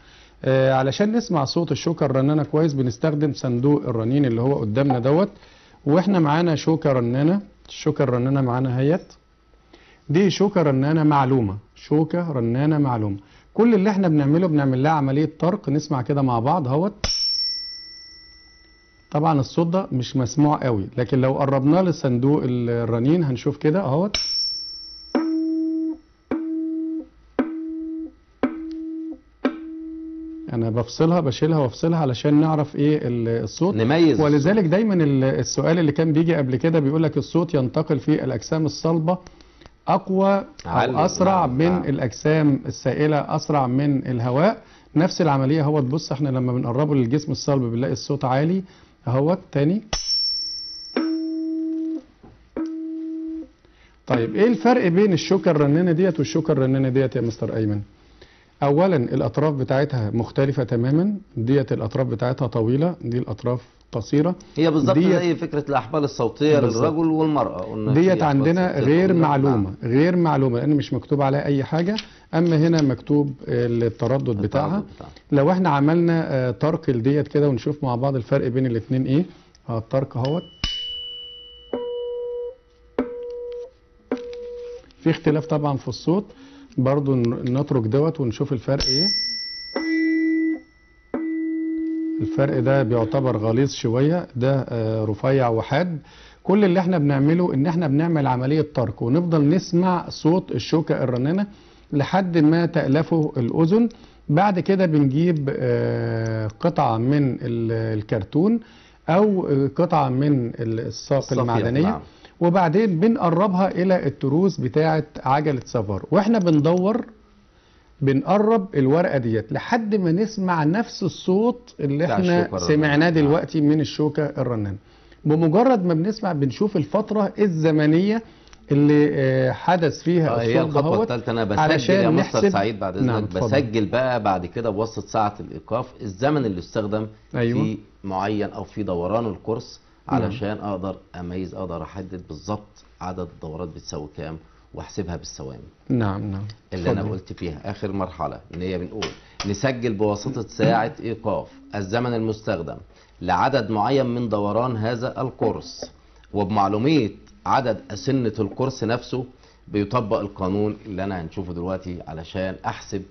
آه علشان نسمع صوت الشوكة الرنانة كويس بنستخدم صندوق الرنين اللي هو قدامنا دوت. وإحنا معانا شوكة رنانة. الشوكة الرنانة معانا هيت دي شوكة رنانة معلومة. شوكة رنانة معلومة. كل اللي إحنا بنعمله بنعمل لها عملية طرق. نسمع كده مع بعض اهوت. طبعا الصوت ده مش مسموع قوي لكن لو قربناه لصندوق الرنين هنشوف كده اهوت. أنا بفصلها بشيلها وأفصلها علشان نعرف إيه ال- الصوت. نميز. ولذلك دايما ال- السؤال اللي كان بيجي قبل كده بيقول لك الصوت ينتقل في الأجسام الصلبة أقوى أو أسرع نعم، من نعم. الأجسام السائلة أسرع من الهواء. نفس العملية أهوت. بص إحنا لما بنقربه للجسم الصلب بنلاقي الصوت عالي. أهوت. تاني. طيب إيه الفرق بين الشوكة الرنانة ديت والشوكة الرنانة ديت يا مستر أيمن؟ اولا الأطراف بتاعتها مختلفة تماما ديت الأطراف بتاعتها طويلة دي الأطراف قصيرة هي بالظبط ديت- زي فكرة الأحبال الصوتية بالظبط. للرجل في ديت عندنا غير. معلومة نعم. غير معلومة لأن مش مكتوب عليها أي حاجة أما هنا مكتوب التردد بتاعها التردد بتاعها. لو إحنا عملنا آه، ترك لديت كده ونشوف مع بعض الفرق بين الاثنين إيه آه الترك أهوت في اختلاف طبعا في الصوت برضو نترك دوت ونشوف الفرق إيه. الفرق ده بيعتبر غليظ شوية ده آه، رفيع وحاد. كل اللي إحنا بنعمله ان إحنا بنعمل عملية ترك ونفضل نسمع صوت الشوكة الرنانة لحد ما تألفه الأذن. بعد كده بنجيب آه، قطعة من ال- الكرتون أو قطعة من الساق المعدنية. نعم. وبعدين بنقربها إلى التروس بتاعة عجلة سفر وإحنا بندور بنقرب الورقة ديت لحد ما نسمع نفس الصوت اللي إحنا. سمعناه نعم. دلوقتي من الشوكة الرنانه بمجرد ما بنسمع بنشوف الفترة الزمنية اللي آه، حدث فيها آه، هي الخطوة الثالثه أنا بسجل يا مستر سعيد بعد إذنك نعم،. بسجل بقى بعد كده بواسطه ساعة الإيقاف الزمن اللي استخدم أيوة. في معين أو في دوران الكورس علشان أقدر أميز أقدر أحدد بالظبط عدد الدورات بتساوي كام وأحسبها بالثواني. نعم نعم. اللي أنا اتفضل. قلت فيها آخر مرحلة إن هي بنقول نسجل بواسطة <laughs> ساعة إيقاف الزمن المستخدم لعدد معين من دوران هذا الكورس وبمعلومية عدد أسنة الكورس نفسه بيطبق القانون اللي أنا هنشوفه دلوقتي علشان أحسب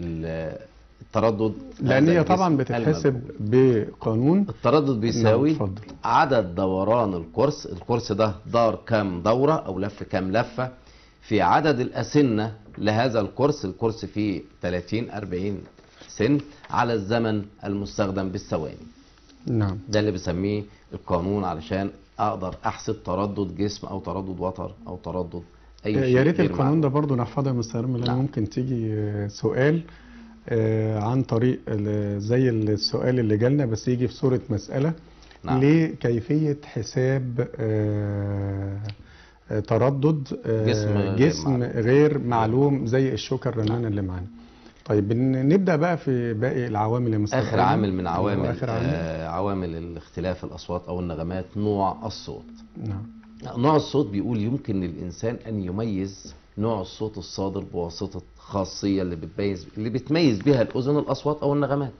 ال- التردد لأن هي طبعا بتتحسب. بقانون التردد بيساوي نعم،. عدد دوران الكورس الكورس ده دار كام دورة أو لف كام لفة في عدد الأسنة لهذا الكورس الكورس فيه 30 40 سن على الزمن المستخدم بالثواني نعم ده اللي بسميه القانون علشان أقدر أحسب تردد جسم أو تردد وتر أو تردد أي شيء يا ريت القانون. ده برضو نحفظه يا مستر لأن نعم. ممكن تيجي سؤال عن طريق زي السؤال اللي جالنا بس يجي في صورة مسألة. نعم. لكيفية حساب آه، آه، تردد آه، جسم غير جسم معلوم. غير معلوم زي الشوكة الرنانة اللي معانا؟ طيب نبدأ بقى في باقي العوامل آخر أيمن. عامل من عوامل آخر عامل. آه عوامل الاختلاف الأصوات أو النغمات نوع الصوت. نعم. نوع الصوت بيقول يمكن للإنسان أن يميز نوع الصوت الصادر بواسطة خاصية اللي بتميز اللي بتميز بها الأذن الأصوات أو النغمات.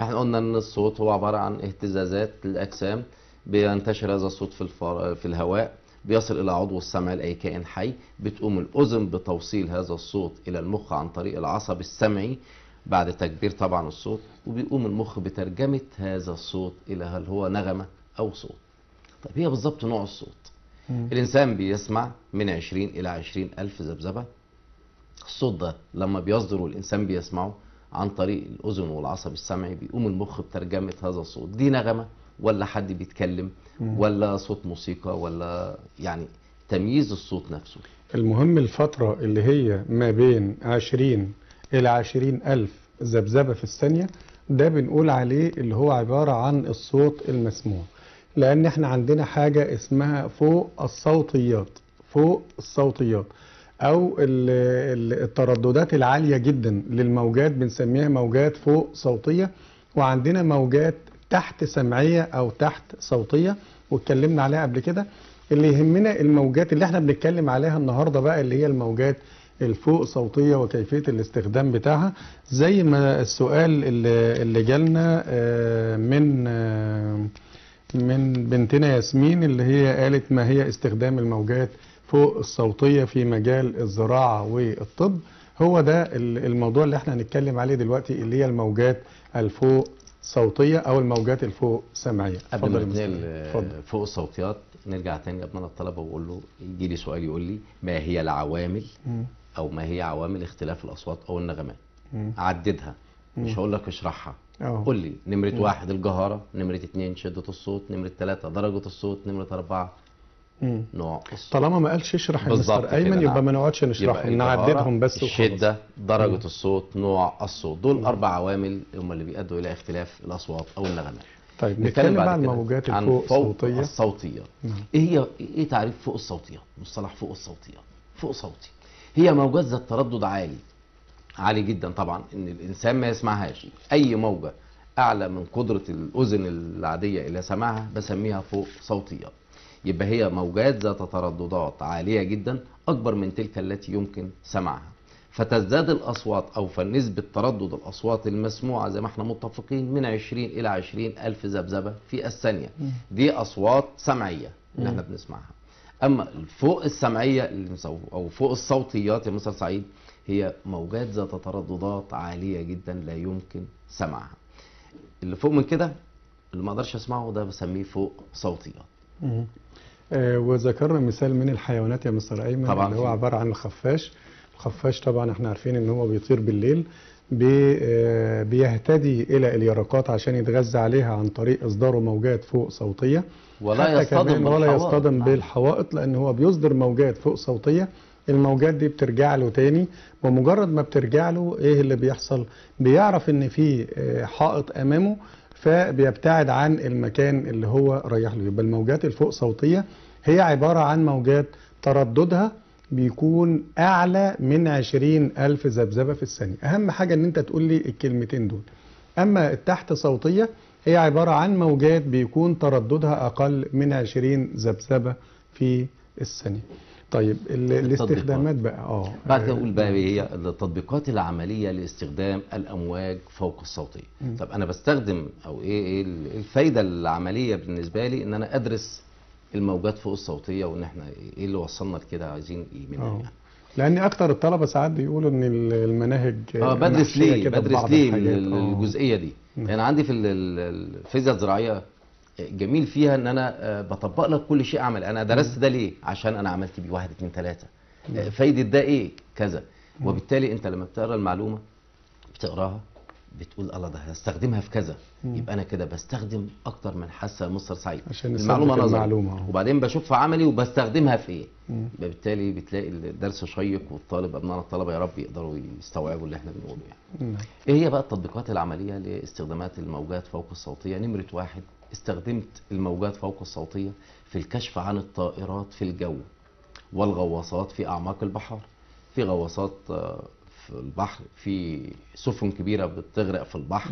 إحنا قلنا إن الصوت هو عبارة عن اهتزازات للأجسام بينتشر هذا الصوت في الفر... في الهواء بيصل إلى عضو السمع لأي كائن حي بتقوم الأذن بتوصيل هذا الصوت إلى المخ عن طريق العصب السمعي بعد تكبير طبعا الصوت وبيقوم المخ بترجمة هذا الصوت إلى هل هو نغمة أو صوت. طيب هي بالظبط نوع الصوت. مم. الإنسان بيسمع من 20 إلى 20 ألف ذبذبة الصوت ده لما بيصدر والإنسان بيسمعه عن طريق الأذن والعصب السمعي بيقوم المخ بترجمة هذا الصوت. دي نغمة ولا حد بيتكلم. ولا صوت موسيقى ولا يعني تمييز الصوت نفسه. المهم الفترة اللي هي ما بين 20 إلى 20 ألف ذبذبة في الثانية ده بنقول عليه اللي هو عبارة عن الصوت المسموع. لأن إحنا عندنا حاجة اسمها فوق الصوتيات فوق الصوتيات. ال- الترددات العالية جدا للموجات بنسميها موجات فوق صوتية. وعندنا موجات تحت سمعية أو تحت صوتية واتكلمنا عليها قبل كده. اللي يهمنا الموجات اللي إحنا بنتكلم عليها النهارده بقى اللي هي الموجات الفوق صوتية وكيفية الاستخدام بتاعها. زي ما السؤال اللي, اللي جالنا آه، من آه، من بنتنا ياسمين اللي هي قالت ما هي استخدام الموجات فوق الصوتية في مجال الزراعة والطب هو ده ال- الموضوع اللي إحنا هنتكلم عليه دلوقتي اللي هي الموجات الفوق صوتية أو الموجات الفوق سمعية قبل ما. آه، فوق الصوتيات نرجع تاني لابننا الطلبة وأقول له يجي لي سؤال يقول لي ما هي العوامل مم. أو ما هي عوامل اختلاف الأصوات أو النغمات مم. عددها مش مم. هقول لك اشرحها قول لي نمرة واحد الجهارة نمرة اتنين شدة الصوت نمرة تلاتة درجة الصوت نمرة أربعة مم. نوع الصوت طالما ما قالش اشرح يا بالظبط مستر أيمن يبقى نعم. ما نقعدش يبقى نشرحهم الجهارة، نعددهم بس وخلاص. الشدة درجة الصوت نوع الصوت. دول أربع عوامل هم اللي بيؤدوا إلى اختلاف الأصوات أو النغمات. طيب نتكلم بقى عن الموجات الفوق فوق صوتيه الصوتيات نعم. إيه هي إيه تعريف فوق الصوتيات مصطلح فوق الصوتيات فوق صوتي. هي موجات ذات تردد عالي. عالي جدا طبعا إن الإنسان ما يسمعهاش. أي موجة أعلى من قدرة الأذن العادية إلى سماعها بسميها فوق صوتيات يبقى هي موجات ذات ترددات عالية جدا أكبر من تلك التي يمكن سماعها. فتزداد الأصوات أو فنسبة تردد الأصوات المسموعة زي ما إحنا متفقين من 20 إلى 20 ألف ذبذبة في الثانية. دي أصوات سمعية اللي إحنا بنسمعها. أما فوق مسو- أو فوق الصوتيات يا مستر سعيد هي موجات ذات ترددات عالية جدا لا يمكن سمعها اللي فوق من كده اللي ما أقدرش أسمعه ده بسميه فوق صوتيات. آه، وذكرنا مثال من الحيوانات يا مستر أيمن طبعاً اللي هو. عبارة عن الخفاش الخفاش طبعا إحنا عارفين إن هو بيطير بالليل بي آه، بيهتدي إلى اليرقات عشان يتغذى عليها عن طريق إصداره موجات فوق صوتية ولا حتى يصطدم ولا. يصطدم. بالحوائط لأن هو بيصدر موجات فوق صوتية الموجات دي بترجع له تاني ومجرد ما بترجع له إيه اللي بيحصل بيعرف إن في آه، حائط أمامه فبيبتعد عن المكان اللي هو رايح له. يبقى الموجات الفوق صوتية هي عبارة عن موجات ترددها بيكون أعلى من 20 ألف ذبذبة في الثانية. أهم حاجة إن أنت تقول لي الكلمتين دول. أما التحت صوتية هي عبارة عن موجات بيكون ترددها أقل من 20 ذبذبة في الثانية. طيب ال- الاستخدامات بقى آه. بعد كده أقول بقى إيه هي التطبيقات العملية لاستخدام الأمواج فوق الصوتية. طب أنا بستخدم أو إيه إيه الفايدة العملية بالنسبة لي إن أنا أدرس الموجات فوق الصوتية وإن إحنا إيه اللي وصلنا لكده عايزين إيه منها آه. يعني. لأن أكتر الطلبة ساعات بيقولوا إن ال- المناهج آه بدرس ليه؟ بدرس ليه. ال- آه. الجزئية دي؟ مم. يعني عندي في ال- ال- الفيزياء الزراعية جميل فيها إن أنا آه، بطبق لك كل شيء عملي أنا درست ده ليه؟ عشان أنا عملت بيه واحد اتنين تلاتة. آه، فايدة ده إيه؟ كذا. وبالتالي أنت لما بتقرأ المعلومة بتقراها بتقول الله ده هستخدمها في كذا. يبقى أنا كده بستخدم أكتر من حاسة مستر سعيد. عشان المعلومة نظري المعلومة،. وبعدين بشوفها عملي وبستخدمها في إيه. مم. بالتالي بتلاقي الدرس شيق والطالب ابنائنا الطلبة يا رب يقدروا يستوعبوا اللي إحنا بنقوله يعني. نعم. إيه هي بقى التطبيقات العملية لإستخدامات الموجات فوق الصوتية؟ نمرة واحد استخدمت الموجات فوق الصوتية في الكشف عن الطائرات في الجو والغواصات في أعماق البحار في غواصات آه، في البحر في سفن كبيرة بتغرق في البحر.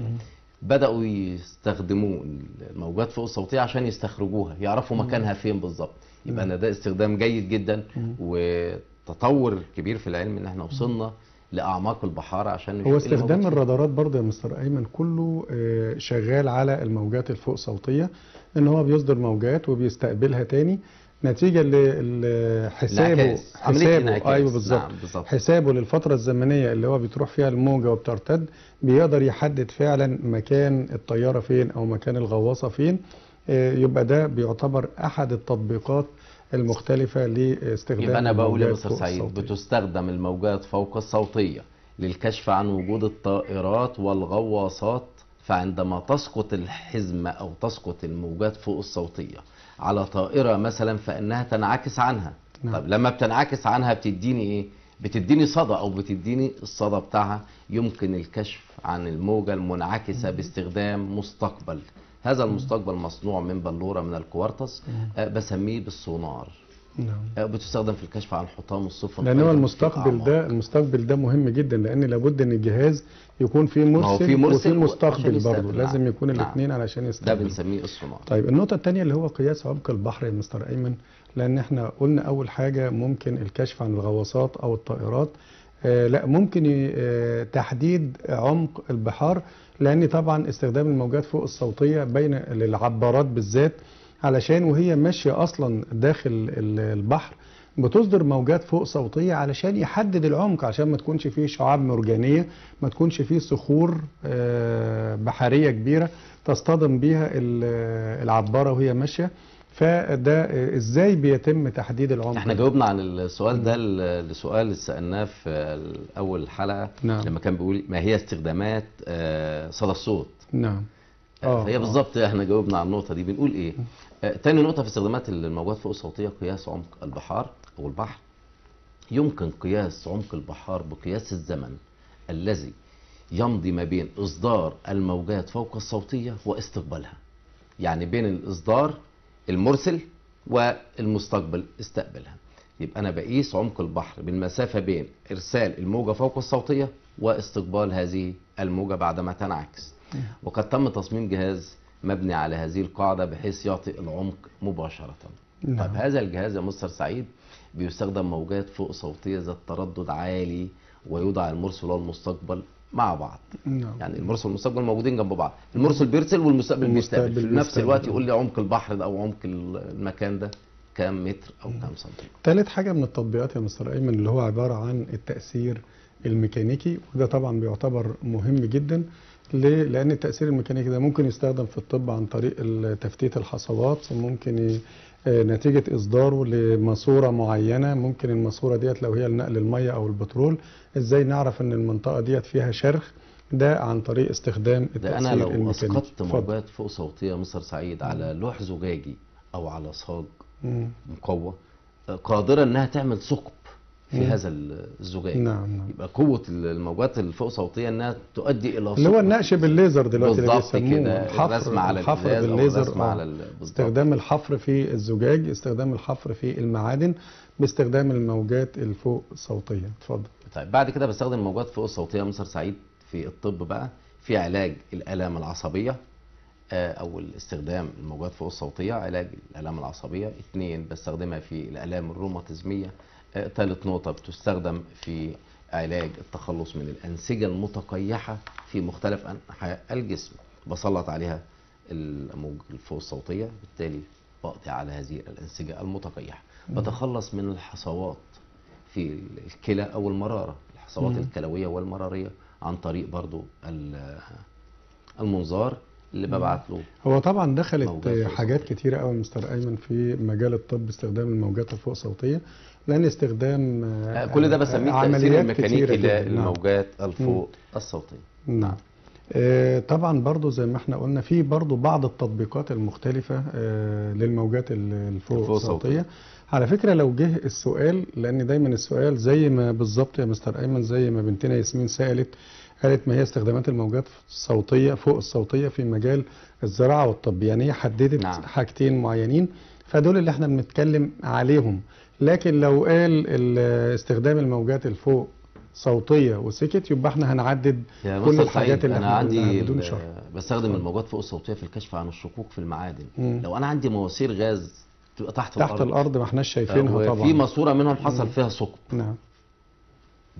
بدأوا يستخدموا الموجات فوق الصوتية عشان يستخرجوها يعرفوا مكانها فين بالظبط. يبقى ده استخدام جيد جدا وتطور كبير في العلم إن إحنا وصلنا لأعماق البحار عشان هو إيه استخدام. الرادارات برضه يا مستر أيمن كله آه، شغال على الموجات الفوق صوتية إن هو بيصدر موجات وبيستقبلها تاني نتيجة لحسابه حسابه. أيوه بالظبط نعم،. حسابه للفترة الزمنية اللي هو بتروح فيها الموجة وبترتد بيقدر يحدد فعلا مكان الطيارة فين أو مكان الغواصة فين آه، يبقى ده بيعتبر أحد التطبيقات المختلفة لاستخدام يبقى أنا بقول يا مستر سعيد الصوتية. بتستخدم الموجات فوق الصوتية للكشف عن وجود الطائرات والغواصات فعندما تسقط الحزمه أو تسقط الموجات فوق الصوتية على طائرة مثلا فإنها تنعكس عنها نعم. طب لما بتنعكس عنها بتديني إيه بتديني صدى أو بتديني الصدى بتاعها يمكن الكشف عن الموجة المنعكسة باستخدام مستقبل هذا المستقبل مصنوع من بلورة من الكوارتز آه، بسميه بالسونار نعم آه، بتستخدم في الكشف عن حطام السفن لأن هو في المستقبل. ده المستقبل ده مهم جدا لأن لابد إن الجهاز يكون فيه مرسل, فيه مرسل وفيه مستقبل. برضه نعم. لازم يكون نعم. الاثنين علشان ده يستقبل بنسميه السونار طيب النقطة الثانية اللي هو قياس عمق البحر يا مستر أيمن لأن إحنا قلنا أول حاجة ممكن الكشف عن الغواصات أو الطائرات آه لأ ممكن آه تحديد عمق البحار لأن طبعا استخدام الموجات فوق الصوتية بين للعبارات بالذات علشان وهي ماشية أصلا داخل ال- البحر بتصدر موجات فوق صوتية علشان يحدد العمق عشان ما تكونش فيه شعاب مرجانية ما تكونش فيه صخور آه، بحرية كبيرة تصطدم بيها ال- العبارة وهي ماشية. فده إزاي بيتم تحديد العمق إحنا جاوبنا عن السؤال ده لسؤال اللي سألناه في اول حلقه نعم. لما كان بيقول ما هي استخدامات آه، صدى الصوت. نعم. آه، فهي آه. بالظبط إحنا جاوبنا على النقطة دي. بنقول إيه؟ تاني نقطة في استخدامات الموجات فوق الصوتية قياس عمق البحار أو البحر. يمكن قياس عمق البحار بقياس الزمن الذي يمضي ما بين إصدار الموجات فوق الصوتية واستقبالها. يعني بين الإصدار المرسل والمستقبل استقبلها. يبقى أنا بقيس عمق البحر بالمسافه بين إرسال الموجة فوق الصوتية واستقبال هذه الموجة بعدما تنعكس. وقد تم تصميم جهاز مبني على هذه القاعدة بحيث يعطي العمق مباشرة. نعم. طيب هذا الجهاز يا مستر سعيد بيستخدم موجات فوق صوتية ذات تردد عالي ويوضع المرسل والمستقبل مع بعض. نعم. يعني المرسل والمستقبل موجودين جنب بعض. المرسل بيرسل والمستقبل بيستقبل. في نفس. الوقت يقول لي عمق البحر ده أو عمق المكان ده كام متر أو كام سنتيمتر ثالث حاجة من التطبيقات يا مستر أيمن اللي هو عبارة عن التأثير الميكانيكي وده طبعا بيعتبر مهم جدا. ليه؟ لأن التأثير الميكانيكي ده ممكن يستخدم في الطب عن طريق تفتيت الحصوات ممكن نتيجة إصداره لماسورة معينة ممكن الماسورة ديت لو هي لنقل المية أو البترول إزاي نعرف إن المنطقة ديت فيها شرخ ده عن طريق استخدام ده أنا لو اتفضل. موجات فوق صوتية مصر سعيد على لوح زجاجي أو على صاج. مقوى قادرة إنها تعمل ثقب في مم. هذا الزجاج نعم نعم يبقى قوة الموجات الفوق صوتية إنها تؤدي إلى اللي هو. النقش بالليزر دلوقتي اللي بالظبط بيسموه كده الحفر الرسم على الحفر بالليزر آه. على استخدام الحفر في الزجاج استخدام الحفر في المعادن باستخدام الموجات الفوق صوتية اتفضل طيب بعد كده بستخدم موجات فوق الصوتيه مصر سعيد في الطب بقى في علاج الألام العصبية آه، أو الاستخدام الموجات فوق الصوتيه علاج الألام العصبية اثنين بستخدمها في الألام الروماتيزمية ثالث نقطة بتستخدم في علاج التخلص من الأنسجة المتقيحة في مختلف أنحاء الجسم. بسلط عليها الموج الفوق الصوتية بالتالي بقضي على هذه الأنسجة المتقيحة. بتخلص من الحصوات في الكلى أو المرارة الحصوات مم. الكلوية والمرارية عن طريق برضو ال- المنظار اللي ببعت له هو طبعا دخلت موجات حاجات. كتيرة قوي مستر أيمن في مجال الطب استخدام الموجات الفوق صوتية لأن استخدام آه، كل ده بسميه التاثير الميكانيكي جداً. نعم. للموجات الفوق الصوتية نعم آه، طبعا برضو زي ما إحنا قلنا في برضو بعض التطبيقات المختلفة آه، للموجات ال- الفوق الفوق صوتية صوتية. على فكرة لو جه السؤال لأن دايما السؤال زي ما بالظبط يا مستر أيمن زي ما بنتنا ياسمين سألت قالت ما هي استخدامات الموجات الصوتية فوق الصوتية في مجال الزراعة والطب. يعني هي حددت نعم. حاجتين معينين فدول اللي إحنا بنتكلم عليهم. لكن لو قال ال- استخدام الموجات الفوق صوتية وسكت يبقى إحنا هنعدد كل الحاجات اللي أنا إحنا عندي بدون بستخدم الموجات فوق الصوتية في الكشف عن الشقوق في المعادن. مم. لو أنا عندي مواسير غاز تبقى تحت, تحت الأرض. ما احناش آه، شايفينها وفي طبعا. ماسورة منهم حصل فيها ثقب. نعم.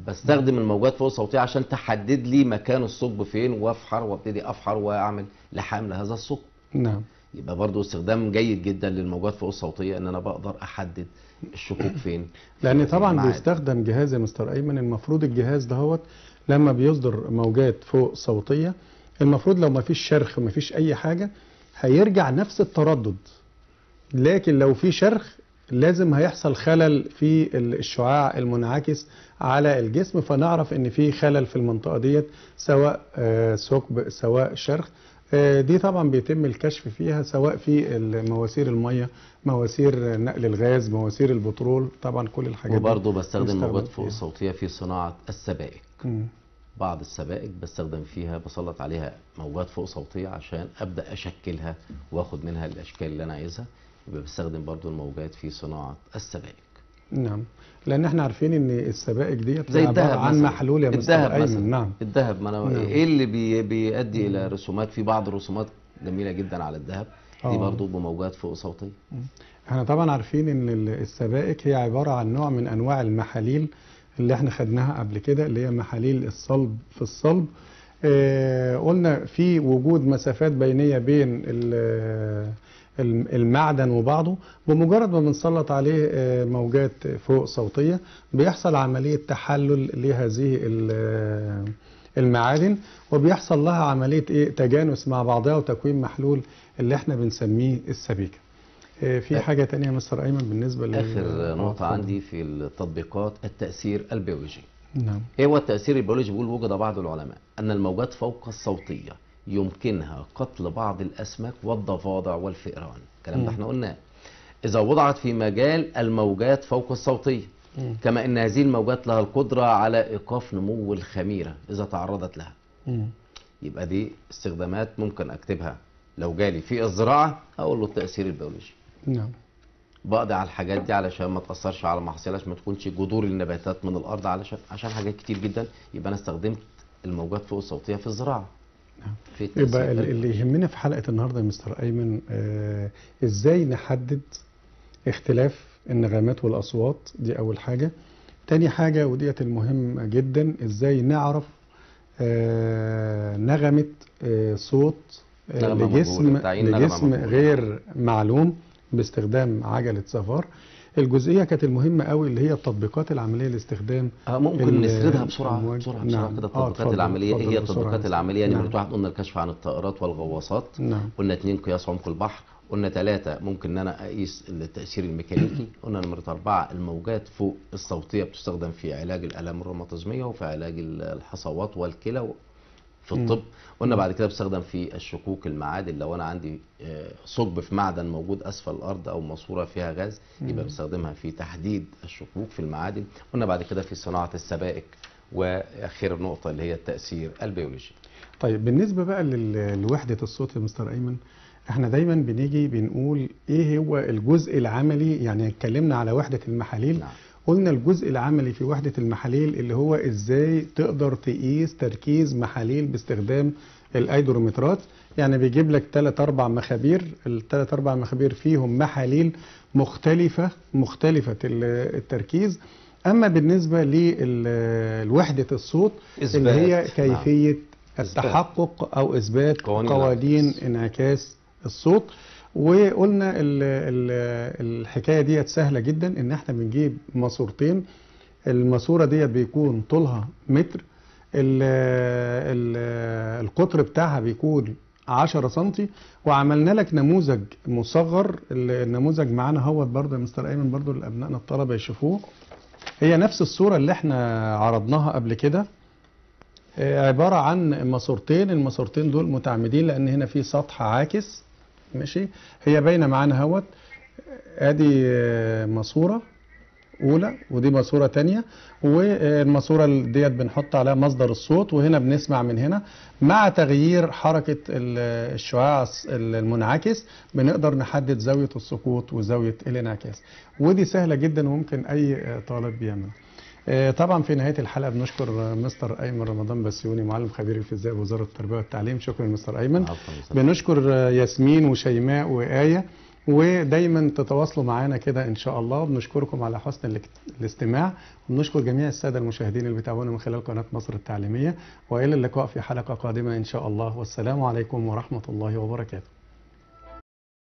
بستخدم الموجات فوق الصوتيه عشان تحدد لي مكان الثقب فين وافحر وابتدي افحر واعمل لحام لهذا الثقب. نعم. يبقى برضو استخدام جيد جدا للموجات فوق الصوتيه ان أنا بقدر احدد الشقوق فين. لأن طبعا. بيستخدم جهاز يا مستر أيمن المفروض الجهاز دهوت لما بيصدر موجات فوق صوتية المفروض لو ما فيش شرخ ما فيش أي حاجة هيرجع نفس التردد. لكن لو في شرخ لازم هيحصل خلل في ال- الشعاع المنعكس على الجسم فنعرف إن في خلل في المنطقة ديت سواء آه، ثقب سواء شرخ آه، دي طبعا بيتم الكشف فيها سواء في مواسير المية مواسير نقل الغاز مواسير البترول طبعا كل الحاجات دي وبرضو بستخدم موجات فوق. الصوتيه في صناعة السبائك مم. بعض السبائك بستخدم فيها بسلط عليها موجات فوق صوتية عشان أبدأ أشكلها وأخد منها الأشكال اللي أنا عايزها يبقى بستخدم برضو الموجات في صناعة السبائك. نعم. لأن إحنا عارفين إن السبائك ديت زي الذهب عن مثلا. محلول يا الذهب ايمن مثلا. نعم. الذهب ما أنا نعم. إيه اللي بي بيؤدي إلى رسومات؟ في بعض الرسومات جميلة جدا على الذهب. دي آه. برضو بموجات فوق صوتيه إحنا طبعا عارفين إن ال- السبائك هي عبارة عن نوع من أنواع المحاليل اللي إحنا خدناها قبل كده اللي هي محاليل الصلب في الصلب. آه قلنا في وجود مسافات بينية بين المعدن وبعضه بمجرد ما بنسلط عليه آه، موجات فوق صوتية بيحصل عملية تحلل لهذه ال- المعادن وبيحصل لها عملية إيه تجانس مع بعضها وتكوين محلول اللي إحنا بنسميه السبيكة آه، في آه. حاجة تانية يا مستر أيمن بالنسبة لل آخر آه، نقطة اتفضل. عندي في التطبيقات التأثير البيولوجي نعم إيه هو التأثير البيولوجي بيقول وجد بعض العلماء أن الموجات فوق الصوتية يمكنها قتل بعض الأسماك والضفادع والفئران الكلام. ده إحنا قلناه إذا وضعت في مجال الموجات فوق الصوتية مم. كما أن هذه الموجات لها القدرة على إيقاف نمو الخميرة إذا تعرضت لها مم. يبقى دي استخدامات ممكن أكتبها لو جالي في الزراعة أقول له التأثير البيولوجي نعم بقضي على الحاجات دي علشان ما تأثرش على محاصيل عشان ما تكونش جذور النباتات من الأرض علشان عشان حاجات كتير جدا يبقى أنا استخدمت الموجات فوق الصوتية في الزراعة. في يبقى. اللي يهمنا في حلقة النهاردة يا مستر أيمن آه إزاي نحدد اختلاف النغمات والأصوات دي أول حاجة تاني حاجة وديت المهمة جدا إزاي نعرف آه، نغمة آه، صوت آه، لجسم لجسم. غير معلوم باستخدام عجلة سفر الجزئية كانت المهمة قوي اللي هي التطبيقات العملية لاستخدام آه، ممكن نسردها بسرعة الأمواج. بسرعة بسرعة نعم. كده آه، التطبيقات اتفضل، العملية إيه هي. التطبيقات العملية نعم. نمرة واحد قلنا الكشف عن الطائرات والغواصات نعم قلنا اتنين قياس عمق البحر قلنا ثلاثة ممكن إن أنا أقيس التأثير الميكانيكي قلنا نمرة أربعة الموجات فوق الصوتية بتستخدم في علاج الآلام الروماتيزمية وفي علاج الحصوات والكلى في. الطب قلنا بعد كده بتستخدم في الشكوك المعادن. لو أنا عندي آه، ثقب في معدن موجود أسفل الأرض أو ماسورة فيها غاز يبقى بستخدمها في تحديد الشكوك في المعادن. قلنا بعد كده في صناعة السبائك وآخر نقطة اللي هي التأثير البيولوجي. طيب بالنسبة بقى لوحدة الصوت يا مستر أيمن إحنا دايما بنيجي بنقول إيه هو الجزء العملي؟ يعني اتكلمنا على وحدة المحاليل. نعم. قلنا الجزء العملي في وحدة المحاليل اللي هو إزاي تقدر تقيس تركيز محاليل باستخدام الايدرومترات يعني بيجيب لك 3 4 مخابير الثلاث أربع مخابير فيهم محاليل مختلفة مختلفة ال- التركيز أما بالنسبة لوحدة الصوت اللي هي. نعم. كيفية. التحقق أو إثبات قوانين. انعكاس الصوت وقلنا ال ال الحكاية ديت سهلة جدا إن إحنا بنجيب ماسورتين. الماسورة ديت بيكون طولها متر. ال ال القطر بتاعها بيكون 10 سنتي. وعملنا لك نموذج مصغر. النموذج معانا هوت برضه يا مستر أيمن برضه لابنائنا الطلبة يشوفوه. هي نفس الصورة اللي إحنا عرضناها قبل كده. آه، عبارة عن ماسورتين. الماسورتين دول متعمدين لأن هنا في سطح عاكس. ماشي؟ هي باينة معانا اهوت. ادي آه، ماسورة أولى ودي ماسورة تانية والماسورة ديت بنحط عليها مصدر الصوت وهنا بنسمع من هنا. مع تغيير حركة ال- الشعاع المنعكس بنقدر نحدد زاوية السقوط وزاوية الانعكاس. ودي سهلة جدا وممكن أي آه، طالب بيعملها. طبعا في نهاية الحلقة بنشكر آه، مستر أيمن رمضان بسيوني معلم خبير الفيزياء بوزارة التربية والتعليم. شكرا مستر أيمن. بنشكر آه، ياسمين وشيماء وآية ودايما تتواصلوا معانا كده إن شاء الله. بنشكركم على حسن الاستماع. وبنشكر جميع السادة المشاهدين اللي بيتابعونا من خلال قناة مصر التعليمية. وإلى اللقاء في حلقة قادمة إن شاء الله. والسلام عليكم ورحمة الله وبركاته.